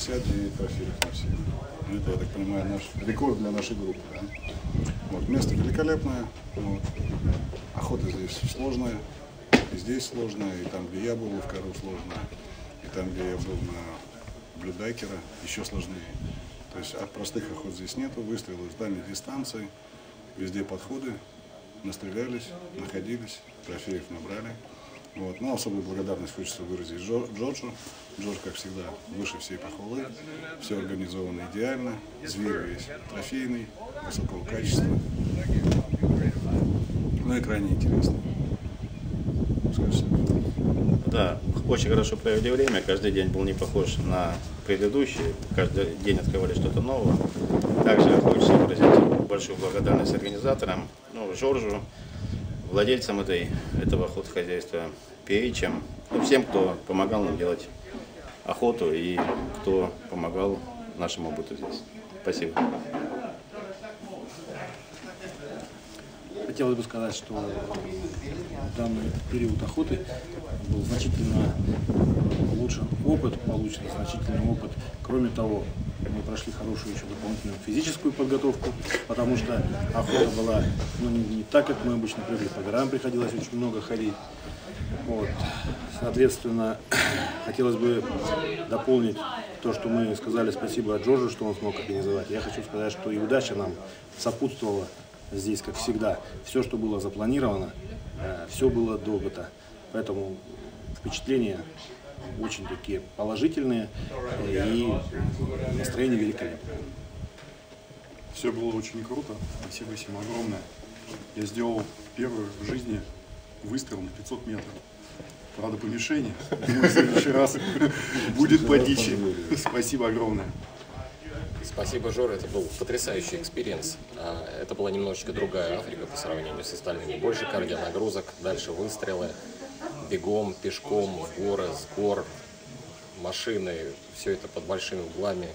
Speaker 2: 69 трофеев на всех. Это, я так понимаю, наш рекорд для нашей группы. Да? Вот, место великолепное. Вот. Охота здесь сложная. И здесь сложная, и там, где я был, в Кару сложная. И там, где я был на блюдайкера, еще сложнее. То есть от простых охот здесь нету, выстрелы с дальней дистанции, везде подходы, настрелялись, находились, трофеев набрали. Вот. Ну, особую благодарность хочется выразить Джо- Джорджу. Джордж, как всегда, выше всей похвалы. Все организовано идеально. Зверь весь трофейный, высокого качества. Ну и крайне интересно.
Speaker 6: Да, очень хорошо провели время. Каждый день был не похож на предыдущий. Каждый день открывали что-то новое. Также хочется выразить большую благодарность организаторам, ну, Жоржу, владельцам этой, этого охотхозяйства, Перичам, ну, всем, кто помогал нам делать охоту и кто помогал нашему быту здесь. Спасибо.
Speaker 14: Хотелось бы сказать, что данный период охоты был значительно опыт, получен значительный опыт. Кроме того, мы прошли хорошую еще дополнительную физическую подготовку, потому что охота была ну, не, не так, как мы обычно привыкли. По горам приходилось очень много ходить. Вот. Соответственно, хотелось бы дополнить то, что мы сказали спасибо Джорджу, что он смог организовать. Я хочу сказать, что и удача нам сопутствовала здесь, как всегда. Все, что было запланировано, все было добыто. Поэтому впечатления очень такие положительные и настроение великолепное.
Speaker 10: Все было очень круто. Спасибо всем огромное. Я сделал первый в жизни выстрел на 500 метров. Правда, по мишени. В следующий раз будет по дичи. Спасибо огромное.
Speaker 13: Спасибо, Жора, это был потрясающий experience. А, Это была немножечко другая Африка по сравнению с остальными. Больше кардионагрузок, дальше выстрелы, бегом, пешком, в горы, с гор, машины, все это под большими углами.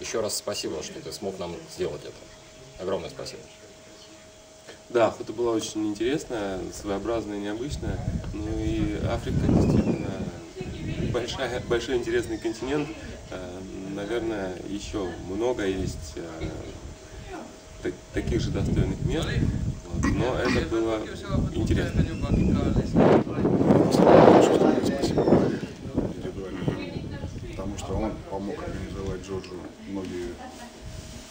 Speaker 13: Еще раз спасибо, что ты смог нам сделать это. Огромное спасибо.
Speaker 15: Да, охота была очень интересная, своеобразная, необычная. Ну и Африка действительно большая, большой интересный континент. Э, Наверное, еще много есть э, таких же достойных мест. Вот. Но это было интересно.
Speaker 2: Потому что он помог организовать Джорджу многие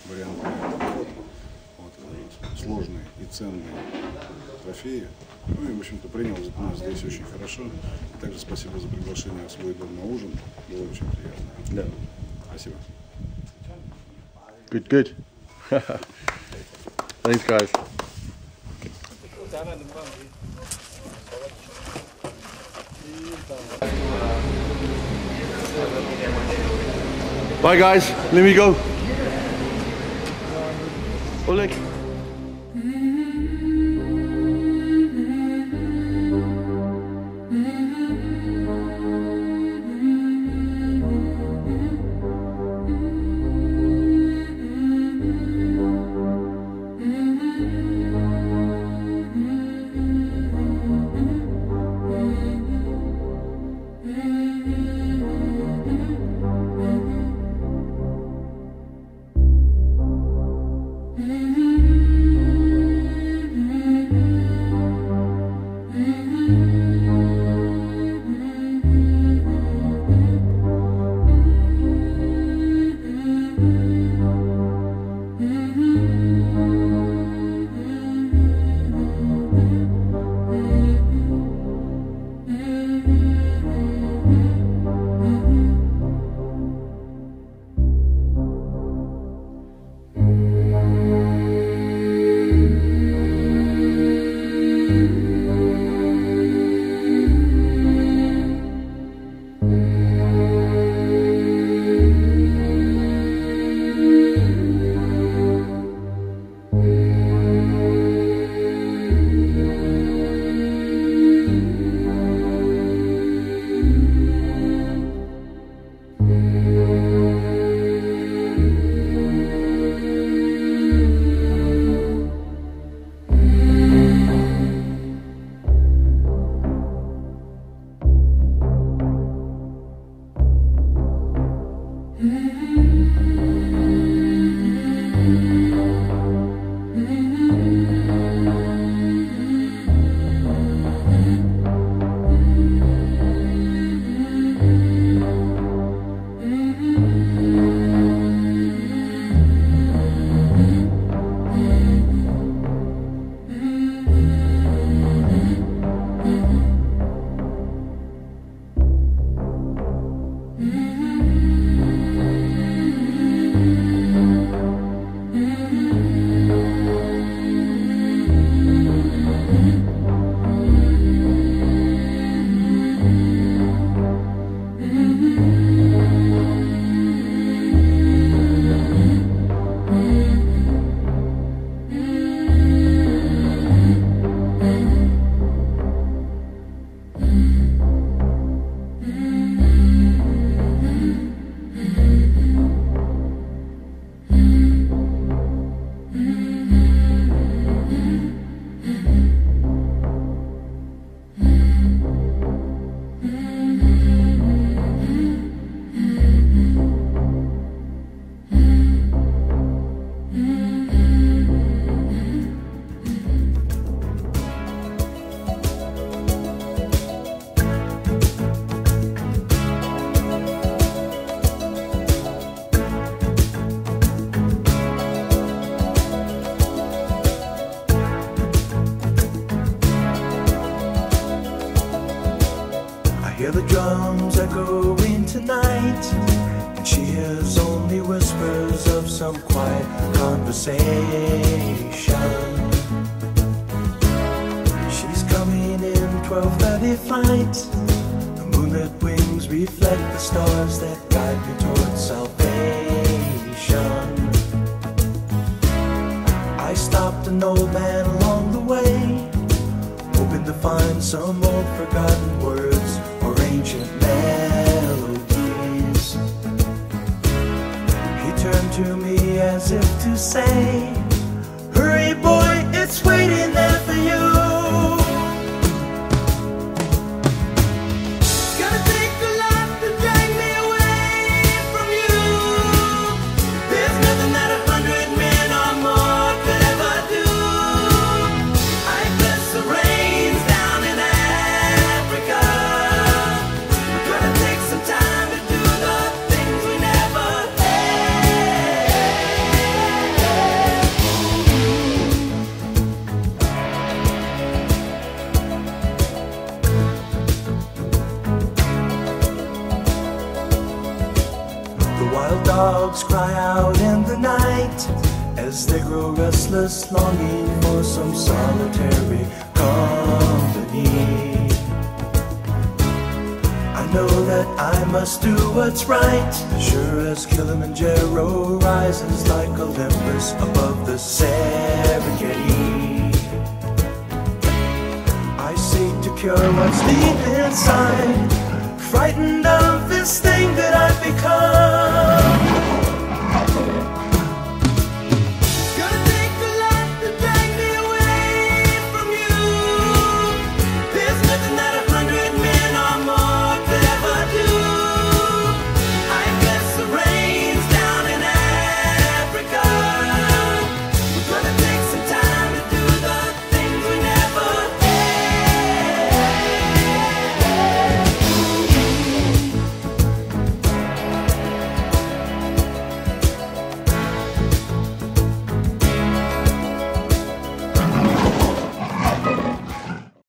Speaker 2: варианты. Вот, сложные и ценные трофеи. Ну и, в общем-то, принял нас здесь очень хорошо. Также спасибо за приглашение в свой дом на ужин. Было очень приятно.
Speaker 10: Да.
Speaker 2: Спасибо.
Speaker 4: Good, good. Thanks, guys. Bye, guys. Let me go. Oleg.